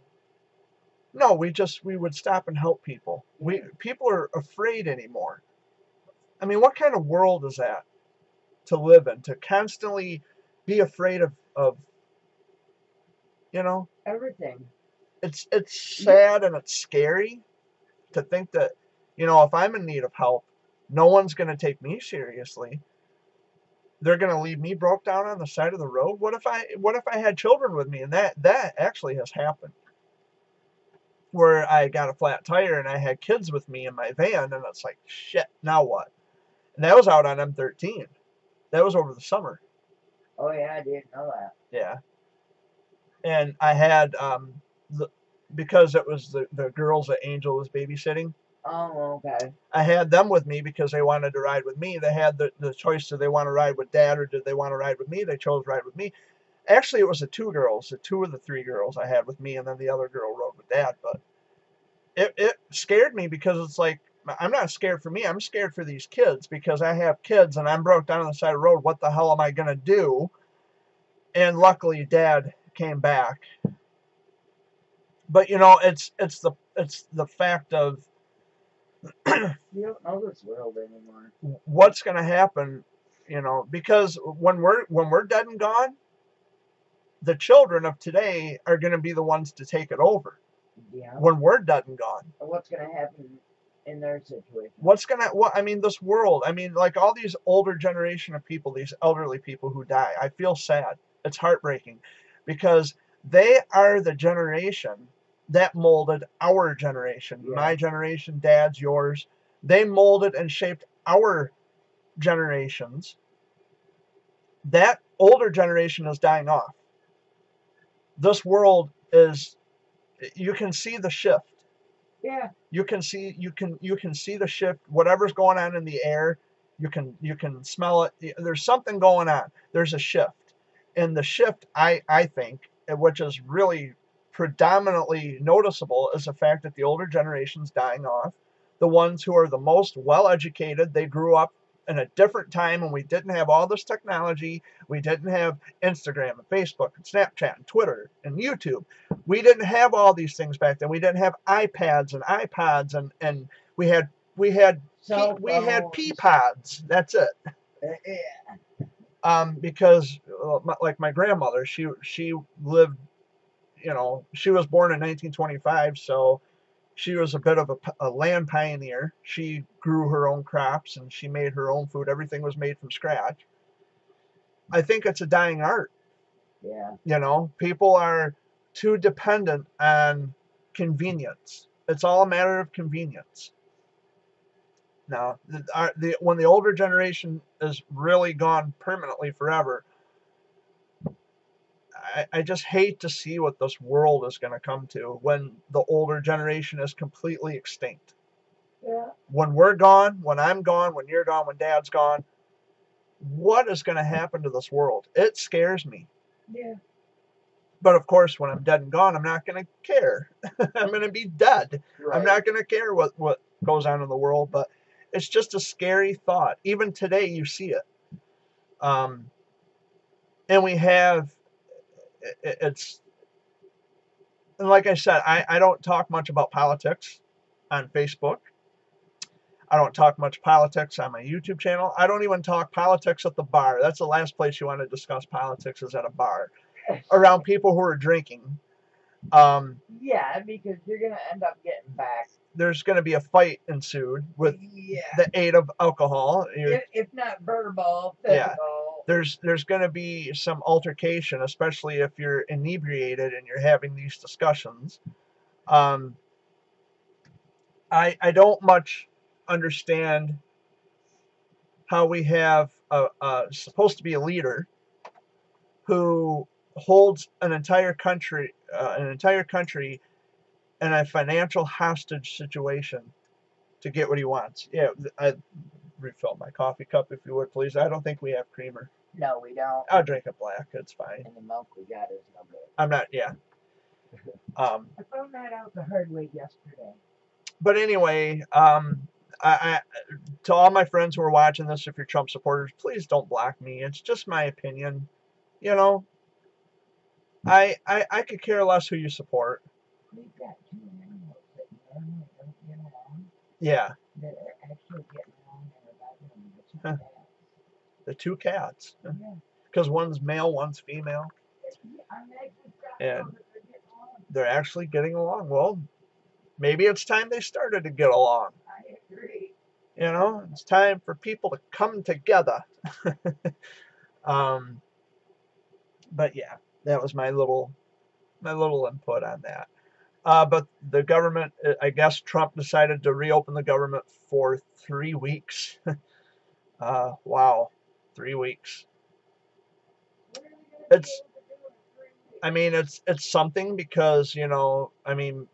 No, we just we would stop and help people. We people are afraid anymore. I mean, what kind of world is that to live in? To constantly be afraid of of you know, Everything. it's it's sad and it's scary to think that you know if i'm in need of help no one's going to take me seriously. They're going to leave me broke down on the side of the road. What if i what if i had children with me? And that that actually has happened. Where i got a flat tire and i had kids with me in my van and it's like shit now what? And that was out on m13 that was over the summer Oh yeah, I didn't know that. yeah. And I had um the because it was the, the girls that Angel was babysitting, Oh, okay. I had them with me because they wanted to ride with me. They had the, the choice do they want to ride with dad or did they want to ride with me? They chose ride with me. Actually it was the two girls, the two of the three girls I had with me and then the other girl rode with dad, but it, it scared me because it's like I'm not scared for me. I'm scared for these kids because I have kids and I'm broke down on the side of the road. What the hell am I gonna do? And luckily, Dad came back. But you know, it's it's the it's the fact of You don't know this world anymore. what's gonna happen. You know, because when we're when we're dead and gone, the children of today are gonna be the ones to take it over. Yeah. When we're dead and gone. And What's gonna happen in their situation? what's gonna what i mean this world i mean like all these older generation of people these elderly people who die i feel sad. It's heartbreaking because they are the generation that molded our generation. Yeah. my generation dad's yours. They molded and shaped our generations. That older generation is dying off. This world is you can see the shift Yeah. you can see you can you can see the shift whatever's going on in the air you can you can smell it. There's something going on. There's a shift. And the shift i i think uh, which is really predominantly noticeable is the fact that the older generation's dying off. The ones who are the most well educated they grew up in a different time when we didn't have all this technology we didn't have instagram and facebook and snapchat and twitter and youtube we didn't have all these things back then. We didn't have iPads and iPods and and we had we had we had phones. Peapods. That's it. Yeah. <laughs> Um, because uh, like my grandmother, she she lived, you know, she was born in 1925, so she was a bit of a land pioneer. She grew her own crops and she made her own food. Everything was made from scratch. I think it's a dying art. Yeah. You know, people are too dependent on convenience. It's all a matter of convenience. Now, the, our, the, when the older generation is really gone permanently forever, I, I just hate to see what this world is going to come to when the older generation is completely extinct. Yeah. When we're gone, when I'm gone, when you're gone, when dad's gone, what is going to happen to this world? It scares me. Yeah. But of course, when I'm dead and gone, I'm not going to care. <laughs> I'm going to be dead. Right. I'm not going to care what, what goes on in the world, but it's just a scary thought. Even today, you see it. Um, and we have, it's, and like I said, I, I don't talk much about politics on Facebook. I don't talk much politics on my YouTube channel. I don't even talk politics at the bar. That's the last place you want to discuss politics is at a bar <laughs> around people who are drinking. Um, Yeah, because you're gonna end up getting back. There's going to be a fight ensued with yeah. the aid of alcohol. If, if not verbal, Yeah. there's there's going to be some altercation, especially if you're inebriated and you're having these discussions. Um, I I don't much understand how we have a, a supposed to be a leader who holds an entire country uh, an entire country in a financial hostage situation to get what he wants. Yeah, I refill my coffee cup if you would please. I don't think we have creamer. No, we don't. I'll drink it black. It's fine. And the milk we got is no good. I'm not. Yeah. <laughs> Um, I found that out the hard way yesterday. but anyway, um, I, I to all my friends who are watching this, if you're Trump supporters, please don't block me. It's just my opinion. You know, I I I could care less who you support. We've got two animals that normally don't get along Yeah, that are actually getting along in our bedroom. The two Huh. cats. the two cats, Yeah. because one's male, one's female. I'm actually shocked And- that they're getting along. They're actually getting along. Well, maybe it's time they started to get along. I agree. You know, it's time for people to come together. <laughs> um, but yeah, that was my little my little input on that. Uh, but the government, uh, I guess Trump decided to reopen the government for three weeks. <laughs> uh, wow, three weeks. Gonna It's-? I mean, it's it's something because you know, I mean,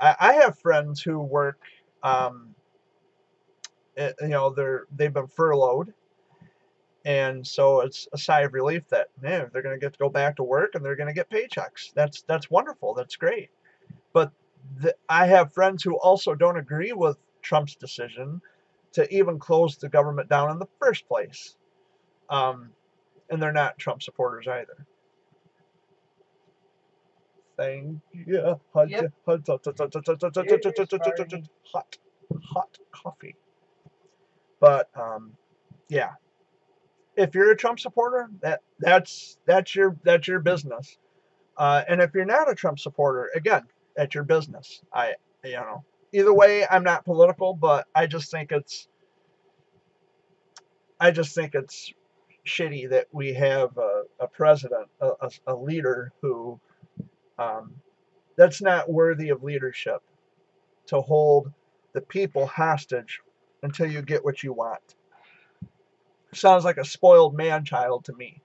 I, I have friends who work, um, eh, you know, they're they've been furloughed, and so it's a sigh of relief that man, they're going to get to go back to work and they're going to get paychecks. That's that's wonderful. That's great. But the, I have friends who also don't agree with Trump's decision to even close the government down in the first place. Um, and they're not Trump supporters either. Thank you. Hot, hot, hot, hot coffee. But um, yeah. If you're a Trump supporter, that that's that's your that's your business. Uh, and if you're not a Trump supporter, again, that's your business. I you know either way, I'm not political, but I just think it's I just think it's shitty that we have a, a president, a, a, leader who um, that's not worthy of leadership to hold the people hostage until you get what you want. Sounds like a spoiled man child to me.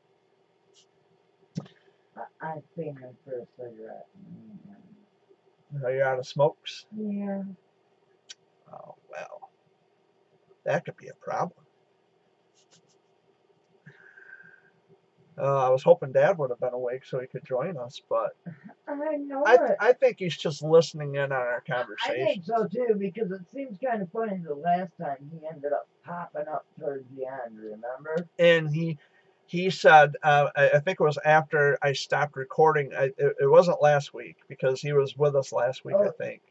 I, seen them for a cigarette. Are you out of smokes? Yeah. Oh, well. That could be a problem. Uh, I was hoping Dad would have been awake so he could join us, but <laughs> I know I, it. th- I think he's just listening in on our conversation. I think so too, because it seems kind of funny the last time he ended up popping up towards the end, remember? and he he said uh, I, I think it was after I stopped recording. I, it, it wasn't last week because he was with us last week. I Oh. think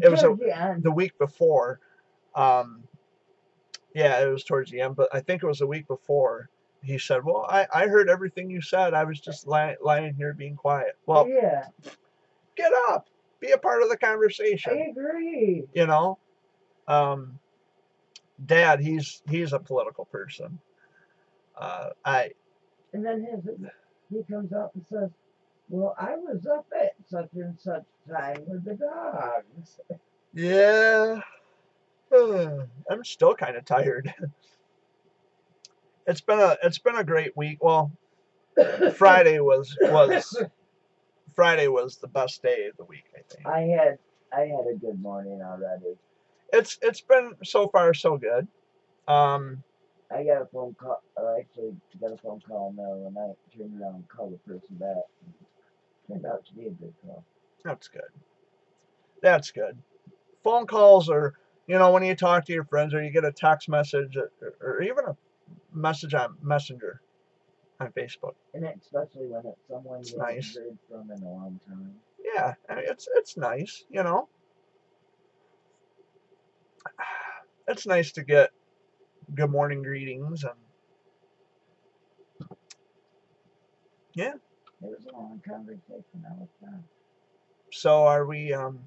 It was a- the the week before. Um, yeah, it was towards the end, but I think it was the week before. He said, "Well, I, I heard everything you said. I was just lying, lying here being quiet." Well, yeah, get up, be a part of the conversation. I agree. You know, um, Dad, he's he's a political person. Uh, I And then his, he comes up and says, "Well, I was up at such and such time with the dogs." Yeah. <sighs> I'm still kind of tired. It's been a it's been a great week. Well, Friday was was Friday was the best day of the week, I think. I had I had a good morning already. It's it's been so far so good. Um I got a phone call. I actually got a phone call in the middle of the night. Turned around and called the person back. Turned out to be a good call. That's good. That's good. Phone calls are, you know, when you talk to your friends or you get a text message or, or even a message on Messenger on Facebook. And especially when it's someone It's you haven't nice. heard from in a long time. Yeah, it's it's nice, you know. <sighs> It's nice to get good morning greetings and It was a long conversation. I was done. so are we um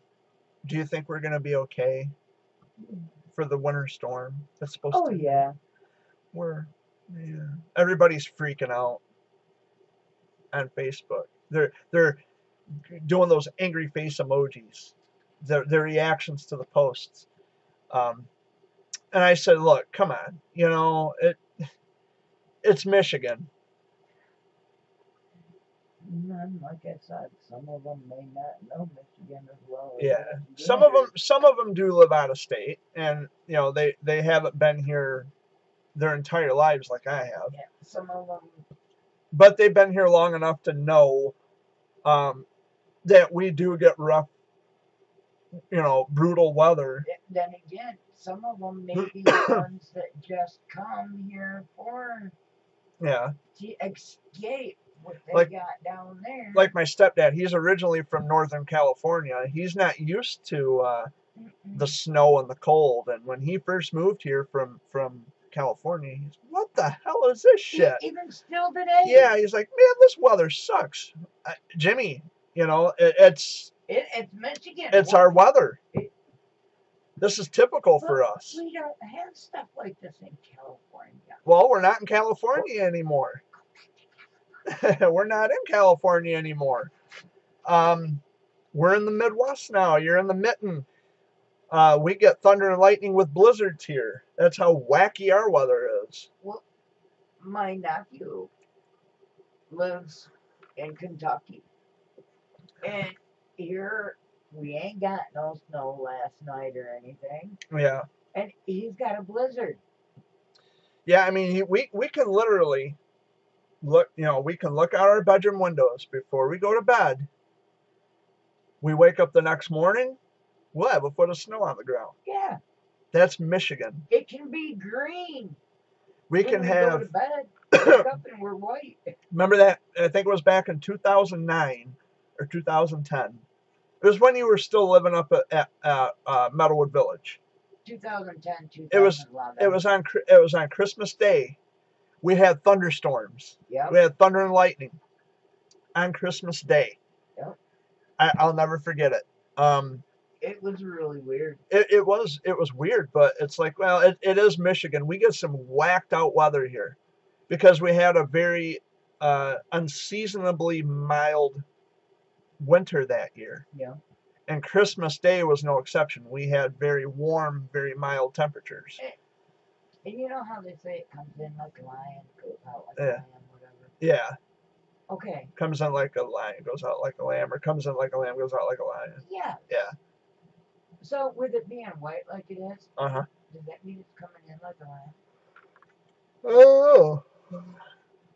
do you think we're going to be okay? For the winter storm that's supposed Oh to yeah. we're yeah. Everybody's freaking out on facebook. They're they're doing those angry face emojis. Their, their reactions to the posts. Um, and i said look come on you know it it's michigan like I said, some of them may not know Michigan as well. as Yeah, some of them some of them do live out of state and you know they they haven't been here their entire lives like i have Yeah, some of them. but they've been here long enough to know um, that we do get rough, you know, brutal weather. Then again, some of them may be the <coughs> ones that just come here for Yeah, to escape what they Like- got down there. like my stepdad, he's originally from Northern California. He's not used to uh, Mm-mm. the snow and the cold, and when he first moved here from from California, he's what the hell is this shit? Even still today. Yeah, he's like, man, this weather sucks. Uh, Jimmy, you know, it, it's It, it's Michigan. it's What- our weather. It- This is typical for us. We don't have stuff like this in California. Well, we're not in California anymore. <laughs> we're not in California anymore. Um, we're in the Midwest now. You're in the mitten. Uh, we get thunder and lightning with blizzards here. That's how wacky our weather is. Well, My nephew lives in Kentucky. And here we ain't got no snow last night or anything. Yeah, And he's got a blizzard. yeah. I mean, he- we we can literally look. You know, we can look out our bedroom windows before we go to bed. We wake up the next morning. We'll have a foot of snow on the ground. Yeah. That's Michigan. It can be green. We when can we have go to bed. <coughs> Wake up and we're white. Remember that? I think it was back in 2009 or 2010. It was when you were still living up at, at, at uh, Meadowwood Village. 2010, 2011. It was- It was on it was on Christmas Day. We had thunderstorms. Yep. We had thunder and lightning on Christmas Day. Yep. I, I'll never forget it. Um, It was really weird. it, it was it was weird, but it's like well, it, it is Michigan. We get some whacked out weather here because we had a very uh, unseasonably mild winter that year. Yeah. And Christmas Day was no exception. We had very warm, very mild temperatures. And you know how they say it comes in like a lion, goes out like Yeah. a lamb, whatever. Yeah, Okay. comes in like a lion, goes out like a lamb, or comes in like a lamb, goes out like a lion. Yeah. Yeah. So with it being white like it is, Uh huh. does that mean it's coming in like a lion? Oh,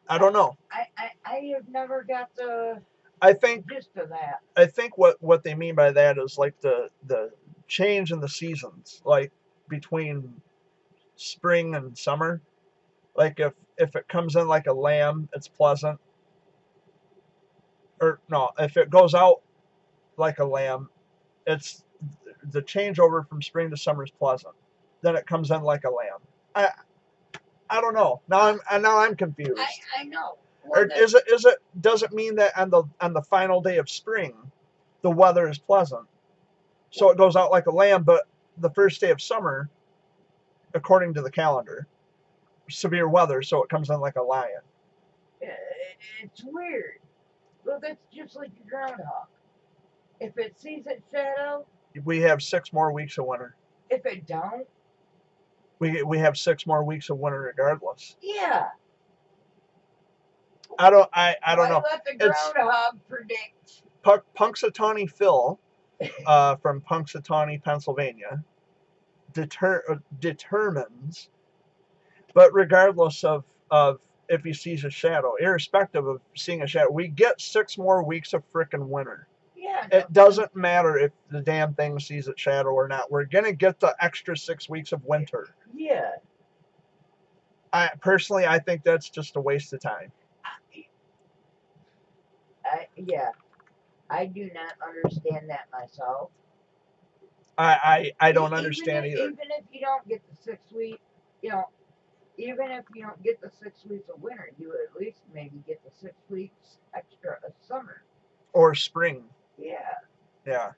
I don't know. I, I, I have never got the I think gist of that. I think what what they mean by that is like the the change in the seasons, like between spring and summer. Like if if it comes in like a lamb, it's pleasant. Or no, if it goes out like a lamb, it's the changeover from spring to summer is pleasant. Then it comes in like a lamb. I I don't know. Now I'm and now I'm confused. I, I know. Or is it is it does it mean that on the on the final day of spring the weather is pleasant? So it goes out like a lamb, but the first day of summer, according to the calendar, severe weather, so it comes in like a lion. it- it's weird. Well, that's just like a groundhog. If it sees its shadow, We have six more weeks of winter. if it don't, We we have six more weeks of winter regardless. yeah. I don't I, I don't know. Let the It's- groundhog predict. Punk, Punxsutawney Phil uh, from Punxsutawney, Pennsylvania, deter, uh, determines But regardless of of if he sees a shadow, irrespective of seeing a shadow, we get six more weeks of frickin' winter. Yeah. It doesn't matter if the damn thing sees its shadow or not. We're gonna get the extra six weeks of winter. Yeah. I personally, I think that's just a waste of time. I, yeah. I do not understand that myself. I I, I don't Even understand if, either. Even if you don't get the six week, you know, even if you don't get the six weeks of winter, you at least maybe get the six weeks extra of summer. Or spring. Yeah. Yeah.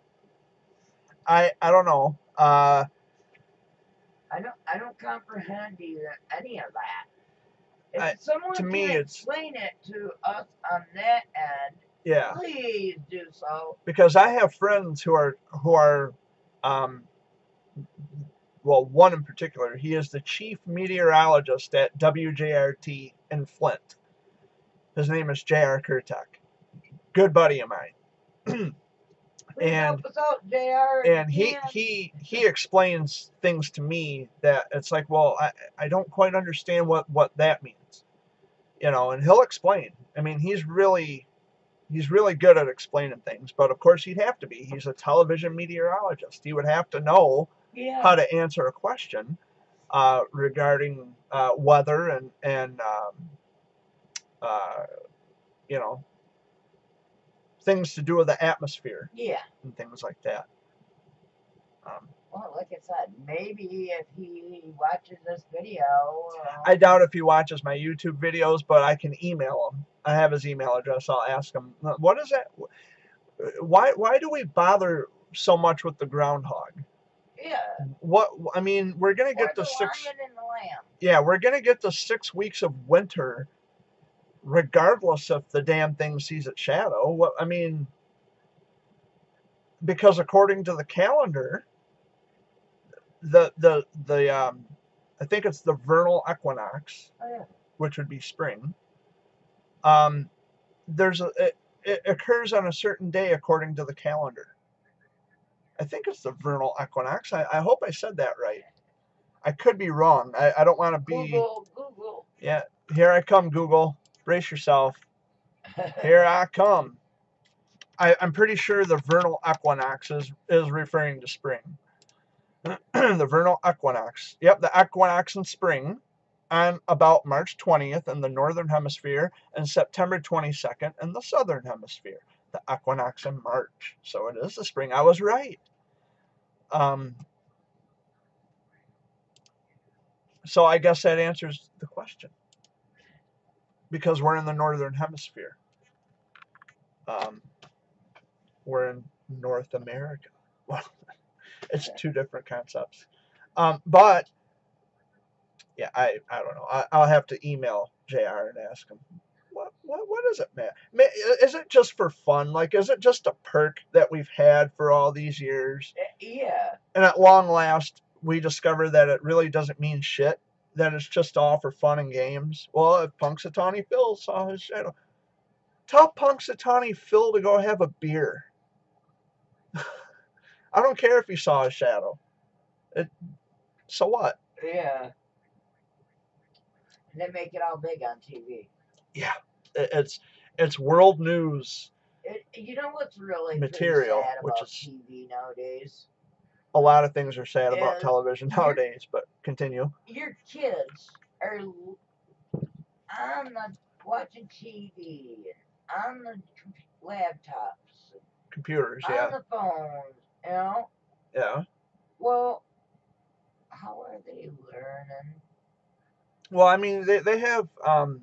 I I don't know. Uh, I don't I don't comprehend either any of that. If I- someone to me, explain it to us on that end, yeah. please do so. because I have friends who are who are, um, well, one in particular. He is the chief meteorologist at WJRT in Flint. His name is J.R. Kurtek. Good buddy of mine, <clears throat> And- help us out, J.R. and he he he explains things to me that it's like, well, I I don't quite understand what what that means, you know. And he'll explain. I mean, he's really he's really good at explaining things. But of course, he'd have to be. He's a television meteorologist. He would have to know yeah. how to answer a question uh, regarding uh, weather and and um, uh, you know things to do with the atmosphere yeah. and things like that. Um, Well, like I said, maybe if he watches this video, uh, I doubt if he watches my YouTube videos, but I can email him. I have his email address. I'll ask him. What is that? Why why do we bother so much with the groundhog? yeah. What I mean, we're gonna Or get the six. lion and the lamb. Yeah, we're gonna get the six weeks of winter, regardless if the damn thing sees its shadow. What I mean, because according to the calendar, the the the um, I think it's the vernal equinox, Oh, yeah. which would be spring. Um, there's a it, it occurs on a certain day according to the calendar. I think it's the vernal equinox. I, I hope I said that right. I could be wrong. I, I don't want to be. Google, Google. Yeah, here I come, Google. Brace yourself. Here I come. I, I'm pretty sure the vernal equinox is, is referring to spring. <clears throat> the vernal equinox. Yep, the equinox in spring on about March 20th in the northern hemisphere and September 22nd in the southern hemisphere. The equinox in March. So it is the spring. I was right. Um, so I guess that answers the question because we're in the northern hemisphere. Um, we're in North America. <laughs> Well, it's two different concepts. Um, but yeah, I, I don't know. I, I'll have to email JR and ask him what what what is it, man? Is it just for fun? Like, is it just a perk that we've had for all these years? yeah. And at long last, we discover that it really doesn't mean shit. That it's just all for fun and games. Well, if Punxsutawney Phil saw his shadow, tell Punxsutawney Phil to go have a beer. <laughs> I don't care if he saw a shadow. It, so what? Yeah. And they make it all big on TV. It, it's it's world news. It, you know what's really Material, sad which is- TV nowadays? A lot of things are sad about television nowadays, but continue. Your kids are on the watching TV, on the laptops, Computers, yeah. on yeah, the phones. You know. yeah. Well, how are they learning? Well, I mean, they, they have, um,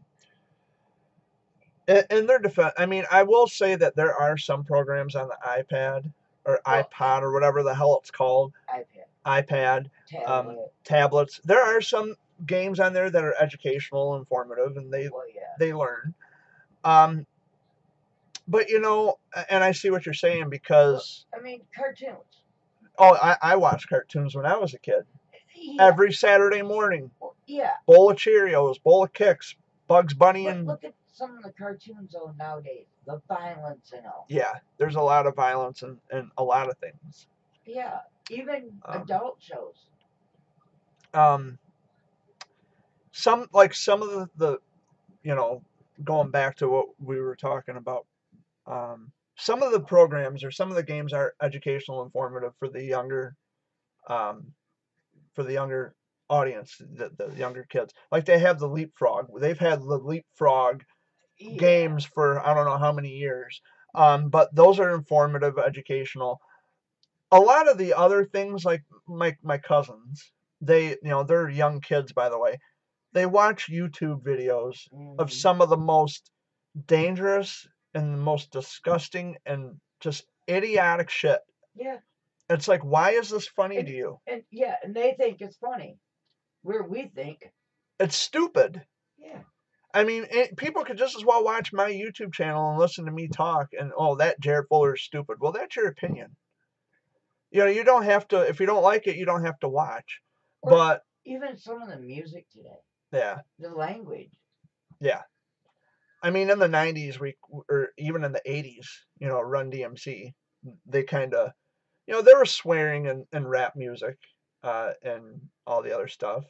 in, in their defense, I mean, I will say that there are some programs on the iPad or Well- iPod or whatever the hell it's called, iPad, iPad, um, tablets. There are some games on there that are educational, informative, and they well, yeah. they learn. Um, but you know, and I see what you're saying because I mean, cartoons. oh, I, I watched cartoons when I was a kid. Yeah. Every Saturday morning, yeah. bowl of Cheerios, bowl of Kix, Bugs Bunny, and look at some of the cartoons though nowadays. The violence and all. yeah, there's a lot of violence and, and a lot of things. Yeah. Even Um, adult shows. Um, some like some of the, the you know going back to what we were talking about um, some of the programs or some of the games are educational and informative for the younger um, for the younger audience the, the younger kids like they have the LeapFrog they've had the LeapFrog Yeah. games for I don't know how many years. Um, but those are informative, educational. A lot of the other things, like my my cousins, they you know they're young kids by the way. They watch YouTube videos of Mhm. some of the most dangerous and the most disgusting and just idiotic shit. Yeah, It's like, why is this funny And- to you? and yeah, and they think it's funny, where we think, It's stupid. yeah, I mean, it, people could just as well watch my YouTube channel and listen to me talk and, oh, that Jered Fuller is stupid. Well, that's your opinion. You know, you don't have to, if you don't like it, you don't have to watch. Or- But, even some of the music today, yeah, the language. yeah. I mean, in the 90s, we, or even in the 80s, you know, Run DMC, they kind of, you know, they were swearing and, and rap music uh, and all the other stuff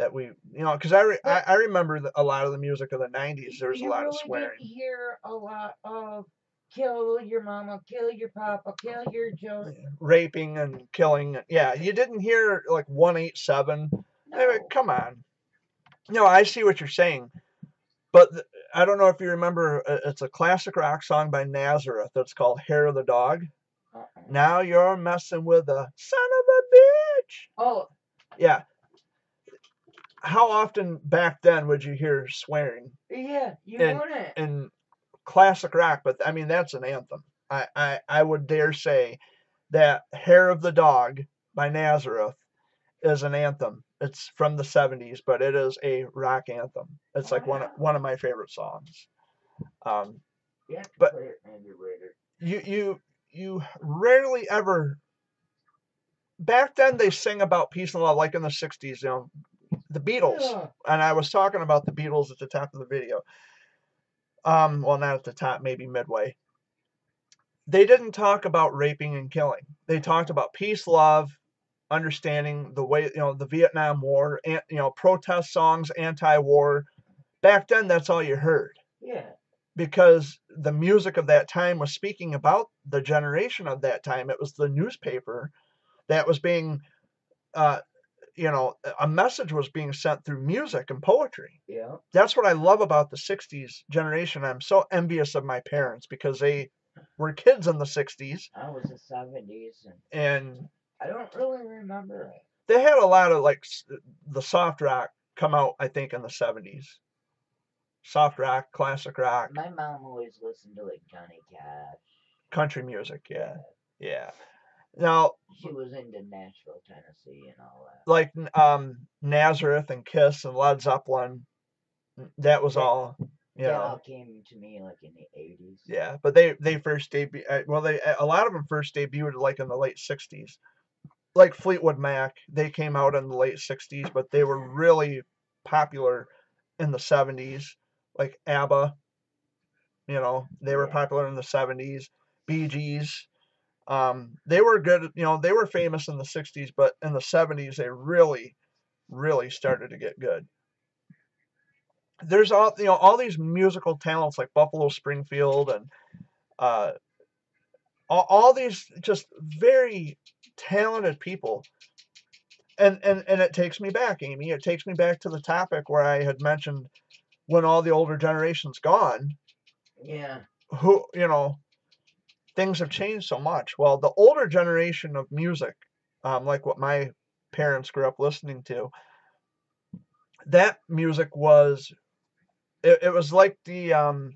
that we, you know, because I, re- I, I remember the, a lot of the music of the 90s. There was a lot really of swearing. didn't hear a lot of kill your mama, kill your papa, kill your Joe. raping and killing. Yeah, you didn't hear like 187. I mean, come on. No, I see what you're saying. But th- I don't know if you remember, uh, it's a classic rock song by Nazareth that's called Hair of the Dog. Uh-uh. Now you're messing with a son of a bitch. Oh, Yeah. How often back then would you hear swearing yeah, you And- wouldn't. in classic rock? But I mean, that's an anthem. I, I, I would dare say that Hair of the Dog by Nazareth is an anthem. It's from the 70s, but it is a rock anthem. It's like one of, one of my favorite songs. Um, Yeah, but- play it, Andy Ritter. you you you rarely ever back then they sing about peace and love like in the 60s, you know, the Beatles. Yeah. And I was talking about the Beatles at the top of the video. Um, well not at the top, maybe midway. They didn't talk about raping and killing. They talked about peace, love, understanding the way, you know, the Vietnam War, and you know, protest songs, anti-war. Back then that's all you heard Yeah. because the music of that time was speaking about the generation of that time. It was the newspaper that was being, uh, you know, a message was being sent through music and poetry. Yeah. That's what I love about the 60s generation. I'm so envious of my parents because they were kids in the 60s I was the seventies and and I don't really remember it. they had a lot of like the soft rock come out, I think, in the 70s. Soft rock, classic rock, My mom always listened to like Johnny Cash. country music. Yeah. Yeah. Now, She was into Nashville, Tennessee and all that. like um Nazareth and Kiss and Led Zeppelin. That was all, you That know. all came to me like in the eighties. Yeah, but they they first debut. uh, Well, they a lot of them first debuted like in the late '60s, like Fleetwood Mac. They came out in the late '60s, but they were really popular in the '70s. Like ABBA, you know, they were Yeah. popular in the '70s. Bee Gees, um, they were good. You know, they were famous in the '60s, but in the '70s they really, really started to get good. There's all you know all these musical talents like Buffalo Springfield and uh, all, all these just very talented people. And, and and it takes me back, Amy. It takes me back to the topic where I had mentioned when all the older generation's gone, Yeah. who you know things have changed so much. Well the older generation of music um, like what my parents grew up listening to that music was it, it was like the um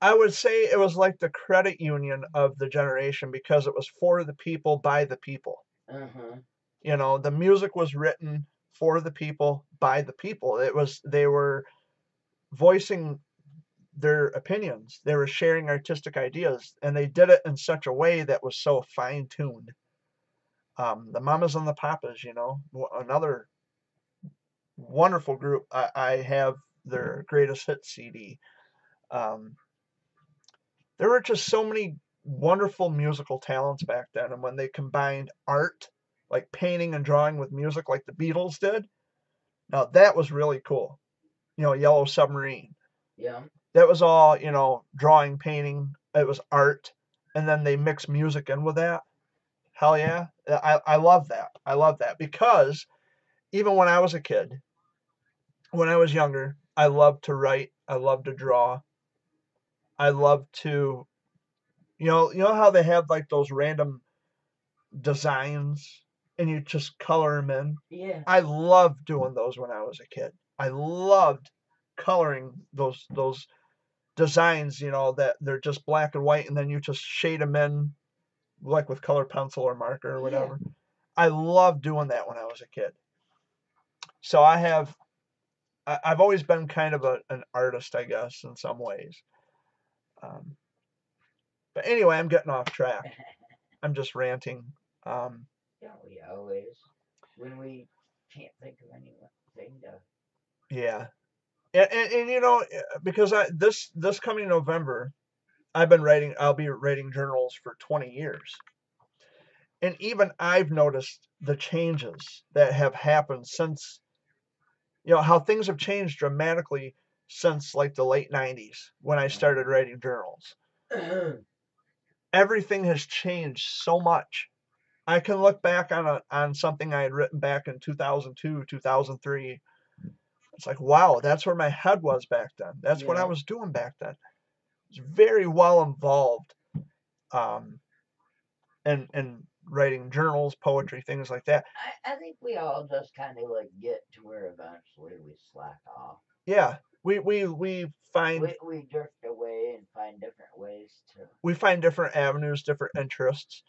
i would say it was like the credit union of the generation because it was for the people by the people. Uh huh. you know the music was written for the people by the people. It was they were voicing their opinions they were sharing artistic ideas and they did it in such a way that was so fine tuned um, the mamas and the papas you know another wonderful group i, I have their greatest hit cd um, there were just so many wonderful musical talents back then and when they combined art like painting and drawing with music like the Beatles did. Now that was really cool. You know, Yellow Submarine. Yeah. That was all, you know, drawing, painting. It was art. And then they mix music in with that. Hell yeah. I, I love that. I love that because even when I was a kid, when I was younger, I loved to write. I loved to draw. I loved to, you know, you know how they have like those random designs and you just color them in. Yeah. I loved doing those when I was a kid. I loved coloring those those designs, you know, that they're just black and white and then you just shade them in like with color pencil or marker or Yeah. whatever. I loved doing that when I was a kid. So I have I, I've always been kind of a, an artist, I guess, in some ways. Um, but anyway, I'm getting off track. <laughs> I'm just ranting. Um, Don't we always? When we can't think of anything to. Yeah, and, and, and you know because I this this coming November, I've been writing. I'll be writing journals for twenty years, and even I've noticed the changes that have happened since. You know how things have changed dramatically since like the late '90s when I started writing journals. <clears throat> Everything has changed so much. I can look back on a on something I had written back in 2002, 2003 it's like, wow, that's where my head was back then. That's what I was doing back then. It's very well involved um, in, in writing journals, poetry, things like that. I, I think we all just kind of like get to where eventually we slack off. Yeah, we we we find We, we drift away and find different ways to. we find different avenues, different interests.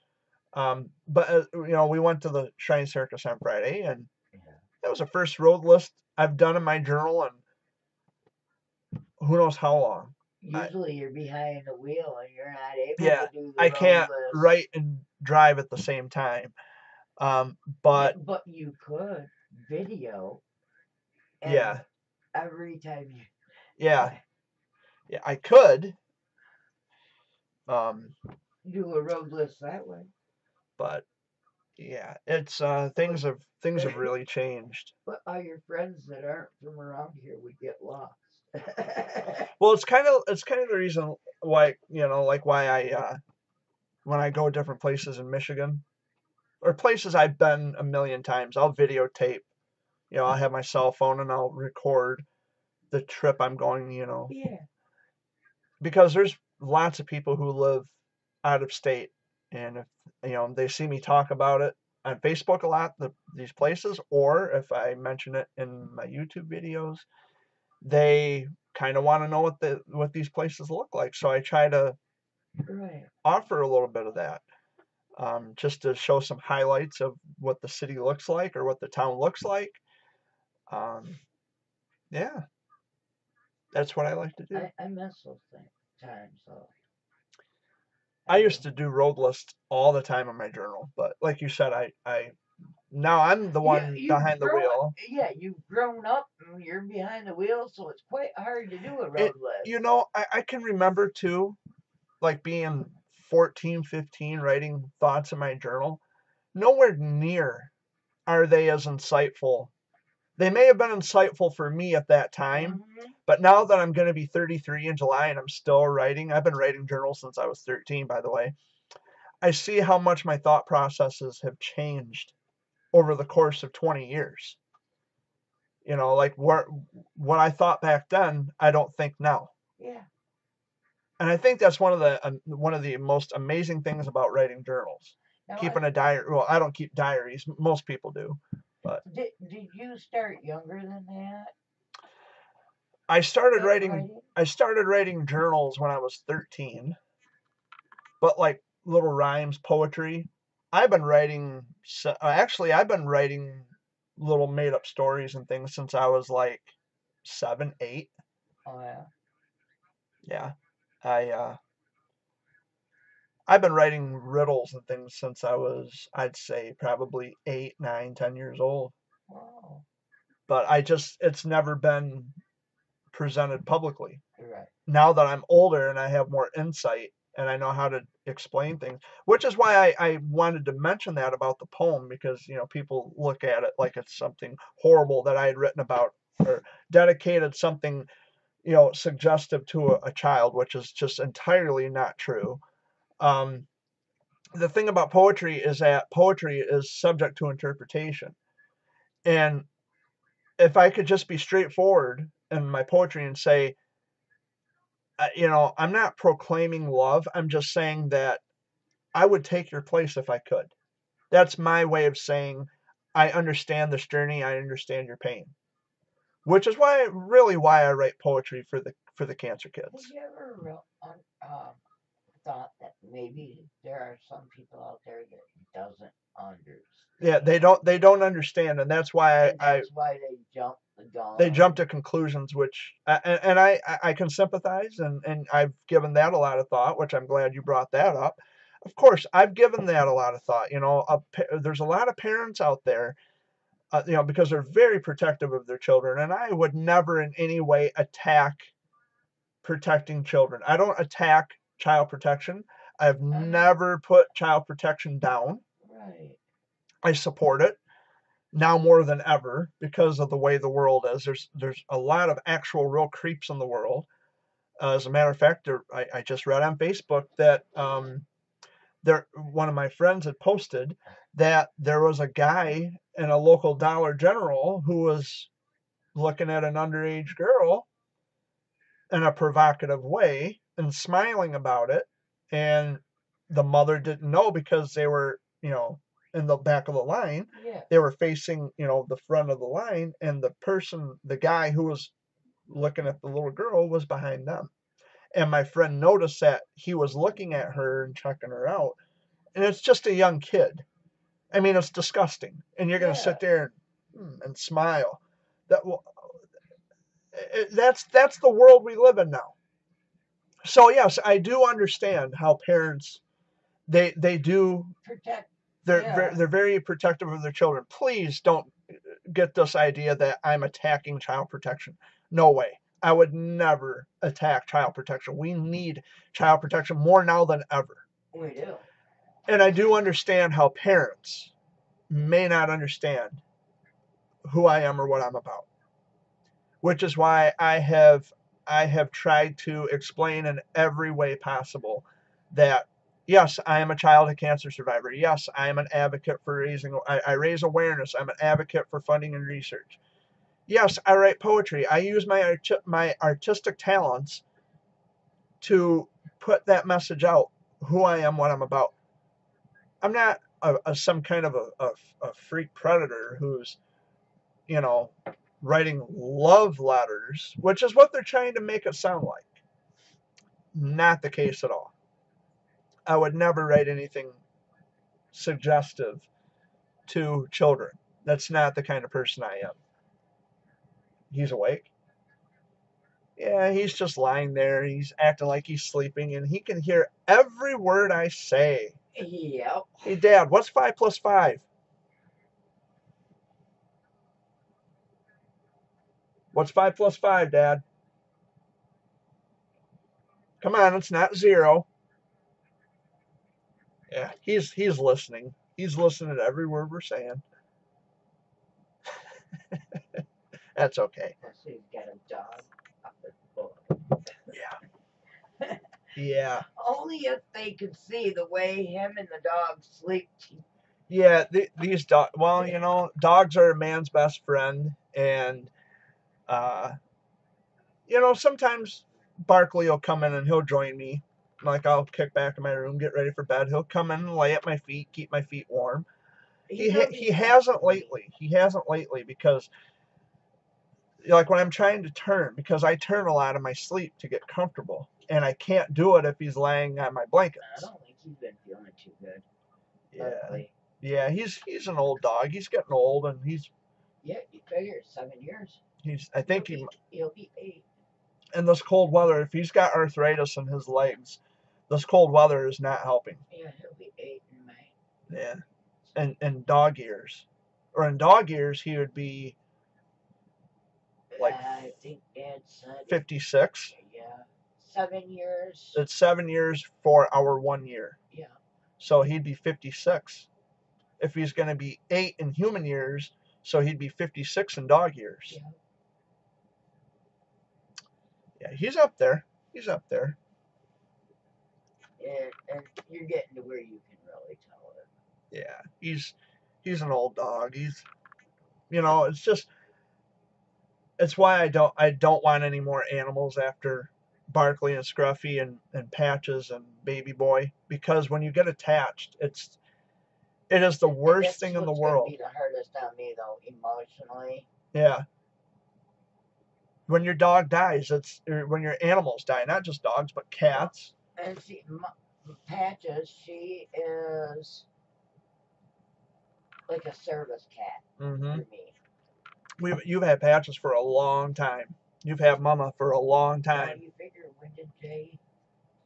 Um, but uh, you know, we went to the Shrine Circus on Friday, and Yeah. that was the first road list I've done in my journal, and who knows how long. I- Usually you're behind the wheel and you're not able Yeah, to do the I can't list. write and drive at the same time. Um, but but you could video. and yeah, Every time you. yeah, yeah, I could. Um, Do a road list that way. but yeah, it's uh, things have things have really changed. But all your friends that aren't from around here would get lost. Well, it's <laughs> kind of it's kind of the reason why you know, like why I uh, when I go different places in Michigan or places I've been a million times, I'll videotape. You know, I'll have my cell phone and I'll record the trip I'm going. You know, yeah. because there's lots of people who live out of state and if you know they see me talk about it on facebook a lot the, these places or if i mention it in my youtube videos they kind of want to know what the what these places look like so i try to Right. offer a little bit of that um, just to show some highlights of what the city looks like or what the town looks like um, yeah that's what i like to do I, I miss those things, times though. I used to do road lists all the time in my journal, but like you said, I, I now I'm the one behind the wheel. Yeah, you've grown up and you're behind the wheel, so it's quite hard to do a road list. You know, I, I can remember too, like being 14, 15, writing thoughts in my journal. Nowhere near are they as insightful. They may have been insightful for me at that time, Mhm. but now that I'm going to be 33 in July and I'm still writing, I've been writing journals since I was 13, by the way. I see how much my thought processes have changed over the course of 20 years. You know, like what what I thought back then, I don't think now. Yeah. And I think that's one of the um, one of the most amazing things about writing journals. Now, I- Keeping a diary. Well, I don't keep diaries. Most people do. Did, did you start younger than that? I started at writing I started writing journals when I was 13. But like little rhymes, poetry. I've been writing uh, actually I've been writing little made up stories and things since I was like 7, 8. Oh yeah. Yeah. I uh I've been writing riddles and things since I was I'd say probably eight, nine, ten years old. Wow. But I just it's never been presented publicly. Right. now that I'm older and I have more insight and I know how to explain things, which is why I, I wanted to mention that about the poem because you know people look at it like it's something horrible that I had written about or dedicated something you know suggestive to a, a child, which is just entirely not true. Um, the thing about poetry is that poetry is subject to interpretation, and if I could just be straightforward in my poetry and say, uh, you know, I'm not proclaiming love. I'm just saying that I would take your place if I could. That's my way of saying I understand this journey. I understand your pain, which is why, really, why I write poetry for the for the cancer kids. you ever um, thought that maybe there are some people out there that doesn't understand? Yeah, they don't they don't understand, and that's why And I, I that's why they jump the gun. they jump to conclusions which and, and I, I I can sympathize and and I've given that a lot of thought which I'm glad you brought that up of course I've given that a lot of thought you know a, there's a lot of parents out there uh, you know because they're very protective of their children and I would never in any way attack protecting children I don't attack child protection I've Uh-huh. never put child protection down Right. I support it now more than ever because of the way the world is. There's there's a lot of actual real creeps in the world. Uh, as a matter of fact, there, I, I just read on Facebook that um, there one of my friends had posted that there was a guy in a local Dollar General who was looking at an underage girl in a provocative way and smiling about it, and the mother didn't know because they were you know in the back of the line. Yeah. they were facing you know the front of the line and the person the guy who was looking at the little girl was behind them. And my friend noticed that he was looking at her and checking her out and it's just a young kid. I mean it's disgusting. And you're going to Yeah. sit there and, hmm, and smile. That w- i- i- that's that's the world we live in now so yes i do understand how parents they they do Protect. they're Yeah. they're very protective of their children. Please don't get this idea that I'm attacking child protection. No way. I would never attack child protection. We need child protection more now than ever. We do. And I do understand how parents may not understand who I am or what I'm about. Which is why I have I have tried to explain in every way possible that yes, I am a childhood cancer survivor. Yes, I am an advocate for raising I, I raise awareness. I'm an advocate for funding and research. Yes, I write poetry. I use my arti- my artistic talents to put that message out, who I am, what I'm about. I'm not a, a some kind of a, a, a freak predator who's, you know, writing love letters, which is what they're trying to make it sound like. Not the case at all. I would never write anything suggestive to children. That's not the kind of person I am. He's awake. Yeah, he's just lying there. He's acting like he's sleeping, and he can hear every word I say. Yep. Hey, Dad, what's five plus five? What's five plus five, Dad? Come on, it's not zero. Yeah, he's he's listening. He's listening to every word we're saying. <laughs> That's okay. Plus he's got a dog up his butt. Yeah. Yeah. <laughs> Only if they could see the way him and the dog sleep. Yeah, th- these dog. Well, you know, dogs are a man's best friend, and uh, you know, sometimes Barkley will come in and he'll join me. Like I'll kick back in my room, get ready for bed. He'll come in and lay at my feet, keep my feet warm. He ha- he hasn't lately. He hasn't lately because, like when I'm trying to turn, because I turn a lot in my sleep to get comfortable, and I can't do it if he's laying on my blankets. I don't think he's been feeling too good. Yeah, yeah. He's he's an old dog. He's getting old, and he's Yeah, you figure seven years. He's. I think he'll he be, he'll be eight. in this cold weather, if he's got arthritis in his legs, this cold weather is not helping. Yeah, he'll be eight in May. Yeah. And and dog years, Or in dog years he would be uh, Like I think Dad said. 56. Yeah, seven years. It's seven years for our one year. yeah. So he'd be 56. If he's going to be eight in human years, so he'd be 56 in dog years. Yeah. Yeah, he's up there. He's up there. And, and you're getting to where you can really tell it. Yeah, he's he's an old dog. He's you know, it's just it's why I don't I don't want any more animals after Barkley and Scruffy and, and Patches and Baby Boy because when you get attached, it's it is the worst thing in the world. Be the hardest on me though, emotionally. Yeah. When your dog dies, it's when your animals die, not just dogs but cats. And she, Patches, she is like a service cat mm -hmm. for me. We you've had Patches for a long time. You've had Mama for a long time. you figure when did Jay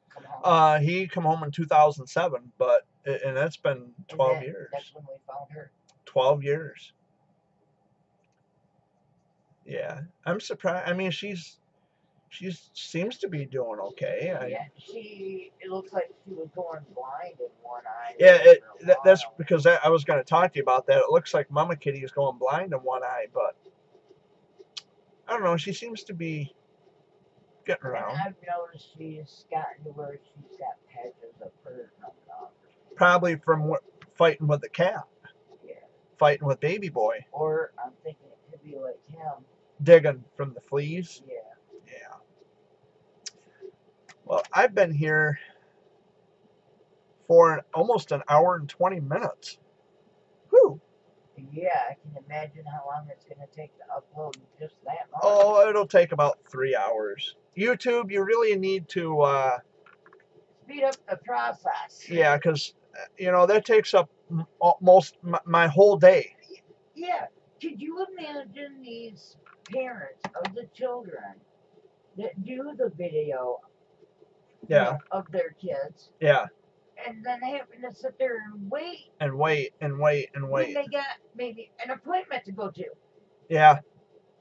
come home? Uh, he come home in 2007, but and that's been And 12 then years. That's when we found her. 12 years. Yeah, I'm surprised. I mean, she's she seems to be doing okay. I, yeah, she. It looks like she was going blind in one eye. Yeah, it, that, that's because that, I was going to talk to you about that. It looks like Mama Kitty is going blind in one eye, but I don't know. She seems to be getting And around. I've noticed she's gotten to where she's got patches of fur coming off. her. Probably from what, fighting with the cat, Yeah. fighting with Baby Boy, Or I'm thinking it could be like him. Digging from the fleas. Yeah. Yeah. Well, I've been here for an, almost an hour and 20 minutes. Whew. Yeah, I can imagine how long it's going to take to upload just that much. Oh, it'll take about three hours. YouTube, you really need to, uh, Speed up the process. yeah, because, you know, that takes up m- almost my, my whole day. Yeah. Could you imagine these parents of the children that do the video Yeah, of their kids yeah. and then having to sit there and wait And wait and wait and when wait. they got maybe an appointment to go to? Yeah,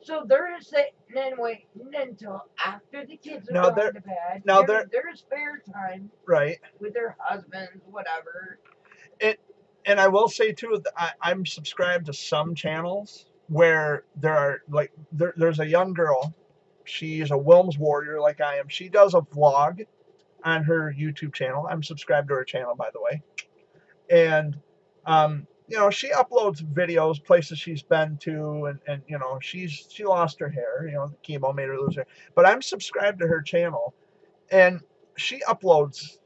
So they're sitting and waiting until after the kids are Now going they're- to bed. now There- there's spare time right. with their husbands, whatever. and I will say too, I, I'm subscribed to some channels where there are like there, there's a young girl. She's a Wilms warrior like I am. She does a vlog on her YouTube channel. I'm subscribed to her channel by the way, and um, you know she uploads videos, places she's been to, and and you know she's she lost her hair. You know chemo made her lose her. But I'm subscribed to her channel, and she uploads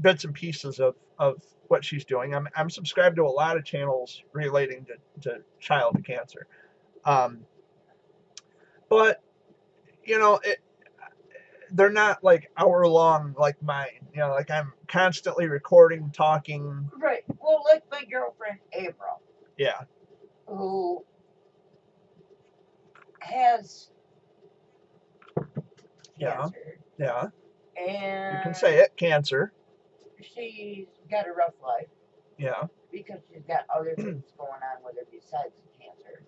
bits and pieces of of what she's doing. I'm I'm subscribed to a lot of channels relating to, to child cancer. Um, but you know, it they're not like hour long like mine. You know, like I'm constantly recording, talking. Right. Well, like my girlfriend April, Yeah, who has Yeah. cancer, yeah. and You can say it, cancer. she's got a rough life Yeah, because she's got other <clears throat> things going on with her besides cancer.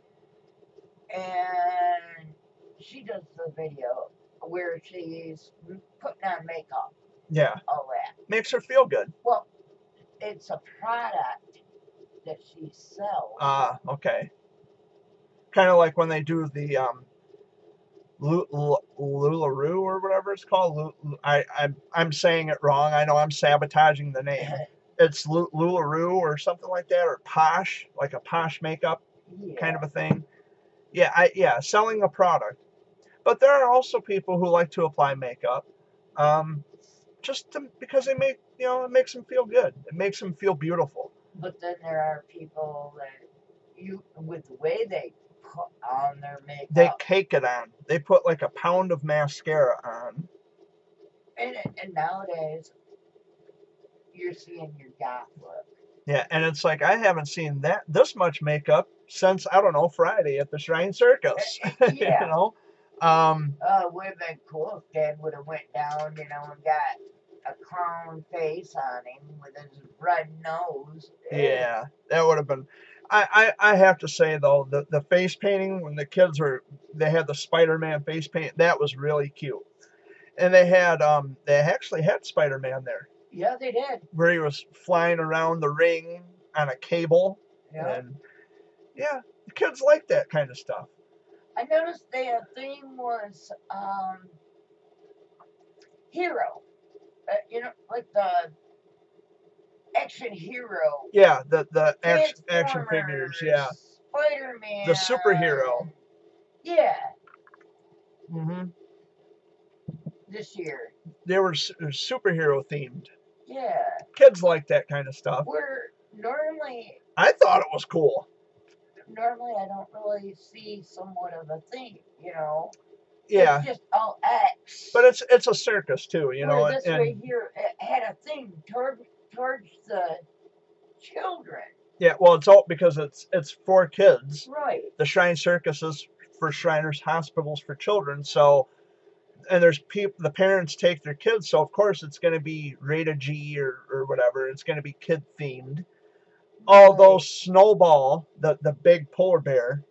And she does the video where she's putting on makeup, yeah. all that. Makes her feel good. Well, it's a product that she sells. Ah, okay. Kind of like when they do the um, Lularoo or whatever it's called. Lu- I, I'm I'm saying it wrong. I know I'm sabotaging the name. It's Lu- Lularoo or something like that, or Posh, like a Posh makeup yeah. kind of a thing. Yeah, I yeah, selling a product. But there are also people who like to apply makeup, um, just to, because they make you know it makes them feel good. It makes them feel beautiful. But then there are people that you, with the way they on their makeup, They cake it on. They put like a pound of mascara on. and, and nowadays you're seeing your goth look. Yeah, and it's like I haven't seen that this much makeup since I don't know Friday at the Shrine Circus. <laughs> you know, um, Uh, would have been cool if Dad would have went down, you know, and got a clown face on him with his red nose. yeah, that would have been. I, I, I have to say though the the face painting when the kids were they had the Spider-Man face paint that was really cute, And they had um they actually had Spider Man there, Yeah, they did. where he was flying around the ring on a cable. Yeah. And yeah, the kids like that kind of stuff. I noticed their theme was um hero. Uh, you know, like the action hero. Yeah, the the action, action figures. Yeah. Spider Man. The superhero. Yeah, hmm this year. They were su- superhero themed. Yeah. Kids like that kind of stuff. Where normally I thought it was cool. normally I don't really see somewhat of a theme, you know. Yeah, It's just all X. but it's it's a circus too, you know. Where this and right here it had a theme towards the children. yeah, well, it's all because it's it's for kids. Right. The Shrine Circus is for Shriners Hospitals for children. So, and there's people, the parents take their kids, so of course it's going to be rated G or or whatever. It's going to be kid themed. Although Snowball, the the big polar bear,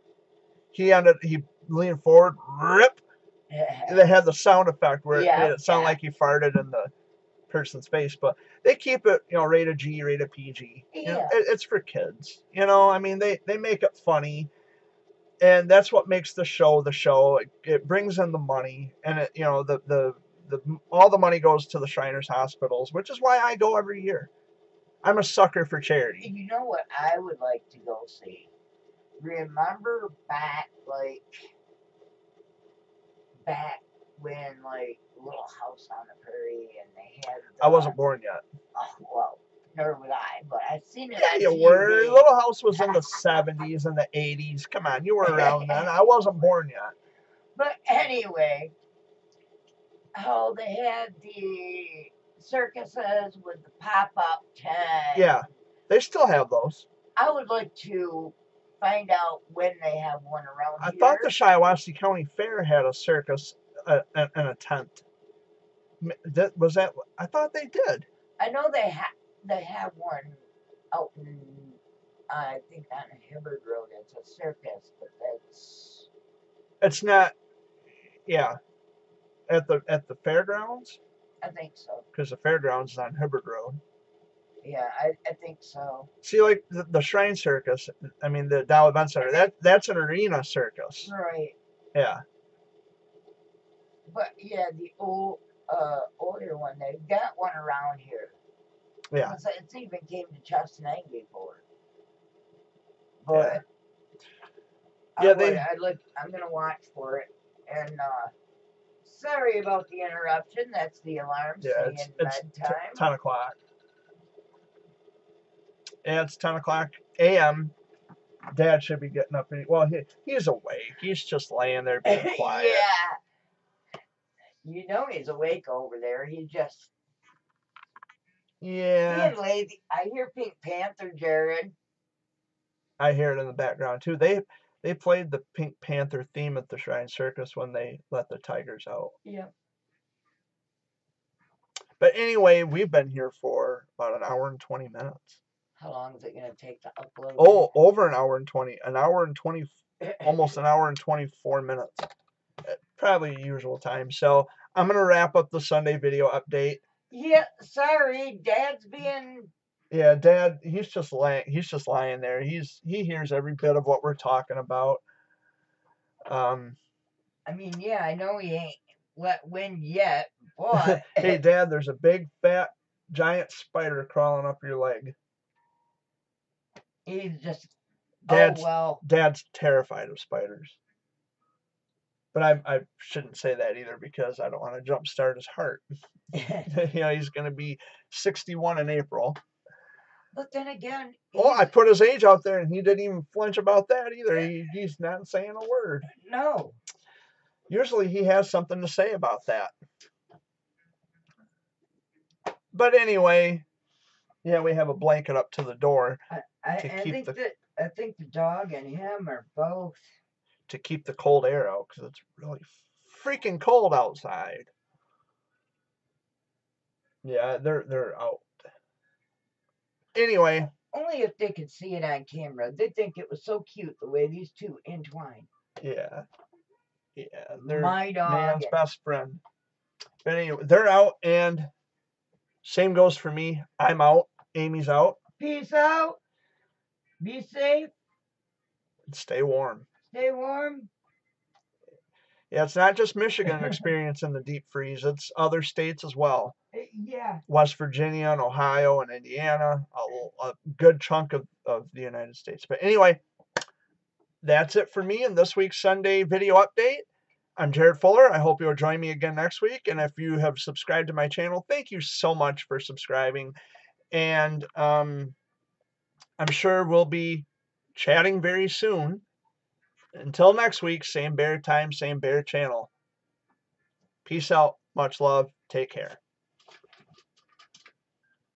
he ended he leaned forward, rip. They had the sound effect where it Yeah, made it sound yeah. like he farted in the person's face, but they keep it, you know, rated G, rated PG. You know, it, it's for kids. You know, I mean, they they make it funny, and that's what makes the show the show. It, it brings in the money, and it, you know, the the the all the money goes to the Shriners Hospitals, which is why I go every year. I'm a sucker for charity. You know what I would like to go see? Remember back like back when like Little House on the Prairie and they had I wasn't born yet. Oh, well, nor was I, but I've seen it Yeah, you were. Little House was in the 70s and the 80s. Come on, you were <laughs> around then. I wasn't born yet. But anyway, how they had the circuses with the pop up tent. Yeah, they still have those. I would like to find out when they have one around I here. thought the Shiawassee County Fair had a circus uh, and, and a tent. That was that. I thought they did. I know they have they have one out in I think on Hibbard Road. It's a circus, but that's It's not. Yeah, at the at the fairgrounds I think so. because the fairgrounds is on Hibbard Road. Yeah, I, I think so. See, like the, the Shrine Circus. I mean, the Dow Event Center. That that's an arena circus. Right. Yeah. But yeah, the old uh older one, they got one around here. Yeah. It's, it's even came to Chesaning before. But I Yeah, would, they- I look I'm gonna watch for it. And uh sorry about the interruption. That's the alarm Yeah, saying it's it's ten o'clock. Yeah, it's ten o'clock a.m. Dad should be getting up. And, well, he he's awake. He's just laying there being <laughs> quiet. yeah. You know he's awake over there. He just Yeah, being lazy. I hear Pink Panther, Jered. I hear it in the background too. They they played the Pink Panther theme at the Shrine Circus when they let the tigers out. Yeah. But anyway, we've been here for about an hour and twenty minutes. How long is it gonna take to upload? Oh, over an hour and twenty, an hour and twenty, <laughs> almost an hour and twenty-four minutes. Probably usual time. So I'm gonna wrap up the Sunday video update. Yeah, sorry, Dad's being. Yeah, Dad, he's just lying. He's just lying there. He's he hears every bit of what we're talking about. Um, I mean, yeah, I know he ain't let win yet, but <laughs> hey, Dad, there's a big fat giant spider crawling up your leg. he's just. Dad's oh well. Dad's terrified of spiders. But I I shouldn't say that either because I don't want to jumpstart his heart. <laughs> <laughs> you know, he's going to be 61 in April. but then again. Oh, I put his age out there and he didn't even flinch about that either. He, <laughs> he's not saying a word. no. Usually he has something to say about that. But anyway, yeah, we have a blanket up to the door I, To I think the- that I think the dog and him are both. To keep the cold air out because it's really freaking cold outside. Yeah, they're they're out. Anyway, Only if they could see it on camera. They'd think it was so cute the way these two entwine. yeah, yeah, they're My dog. man's and- best friend. But anyway, they're out, and same goes for me. I'm out. Amy's out. Peace out. Be safe. Stay warm. Stay warm. Yeah, it's not just Michigan experiencing the deep freeze; it's other states as well. Uh, Yeah. West Virginia and Ohio and Indiana, a, a good chunk of, of the United States. But anyway, that's it for me in this week's Sunday video update. I'm Jered Fuller. I hope you'll join me again next week. And if you have subscribed to my channel, thank you so much for subscribing. And um, I'm sure we'll be chatting very soon. Until next week, same bear time, same bear channel. Peace out. Much love. Take care.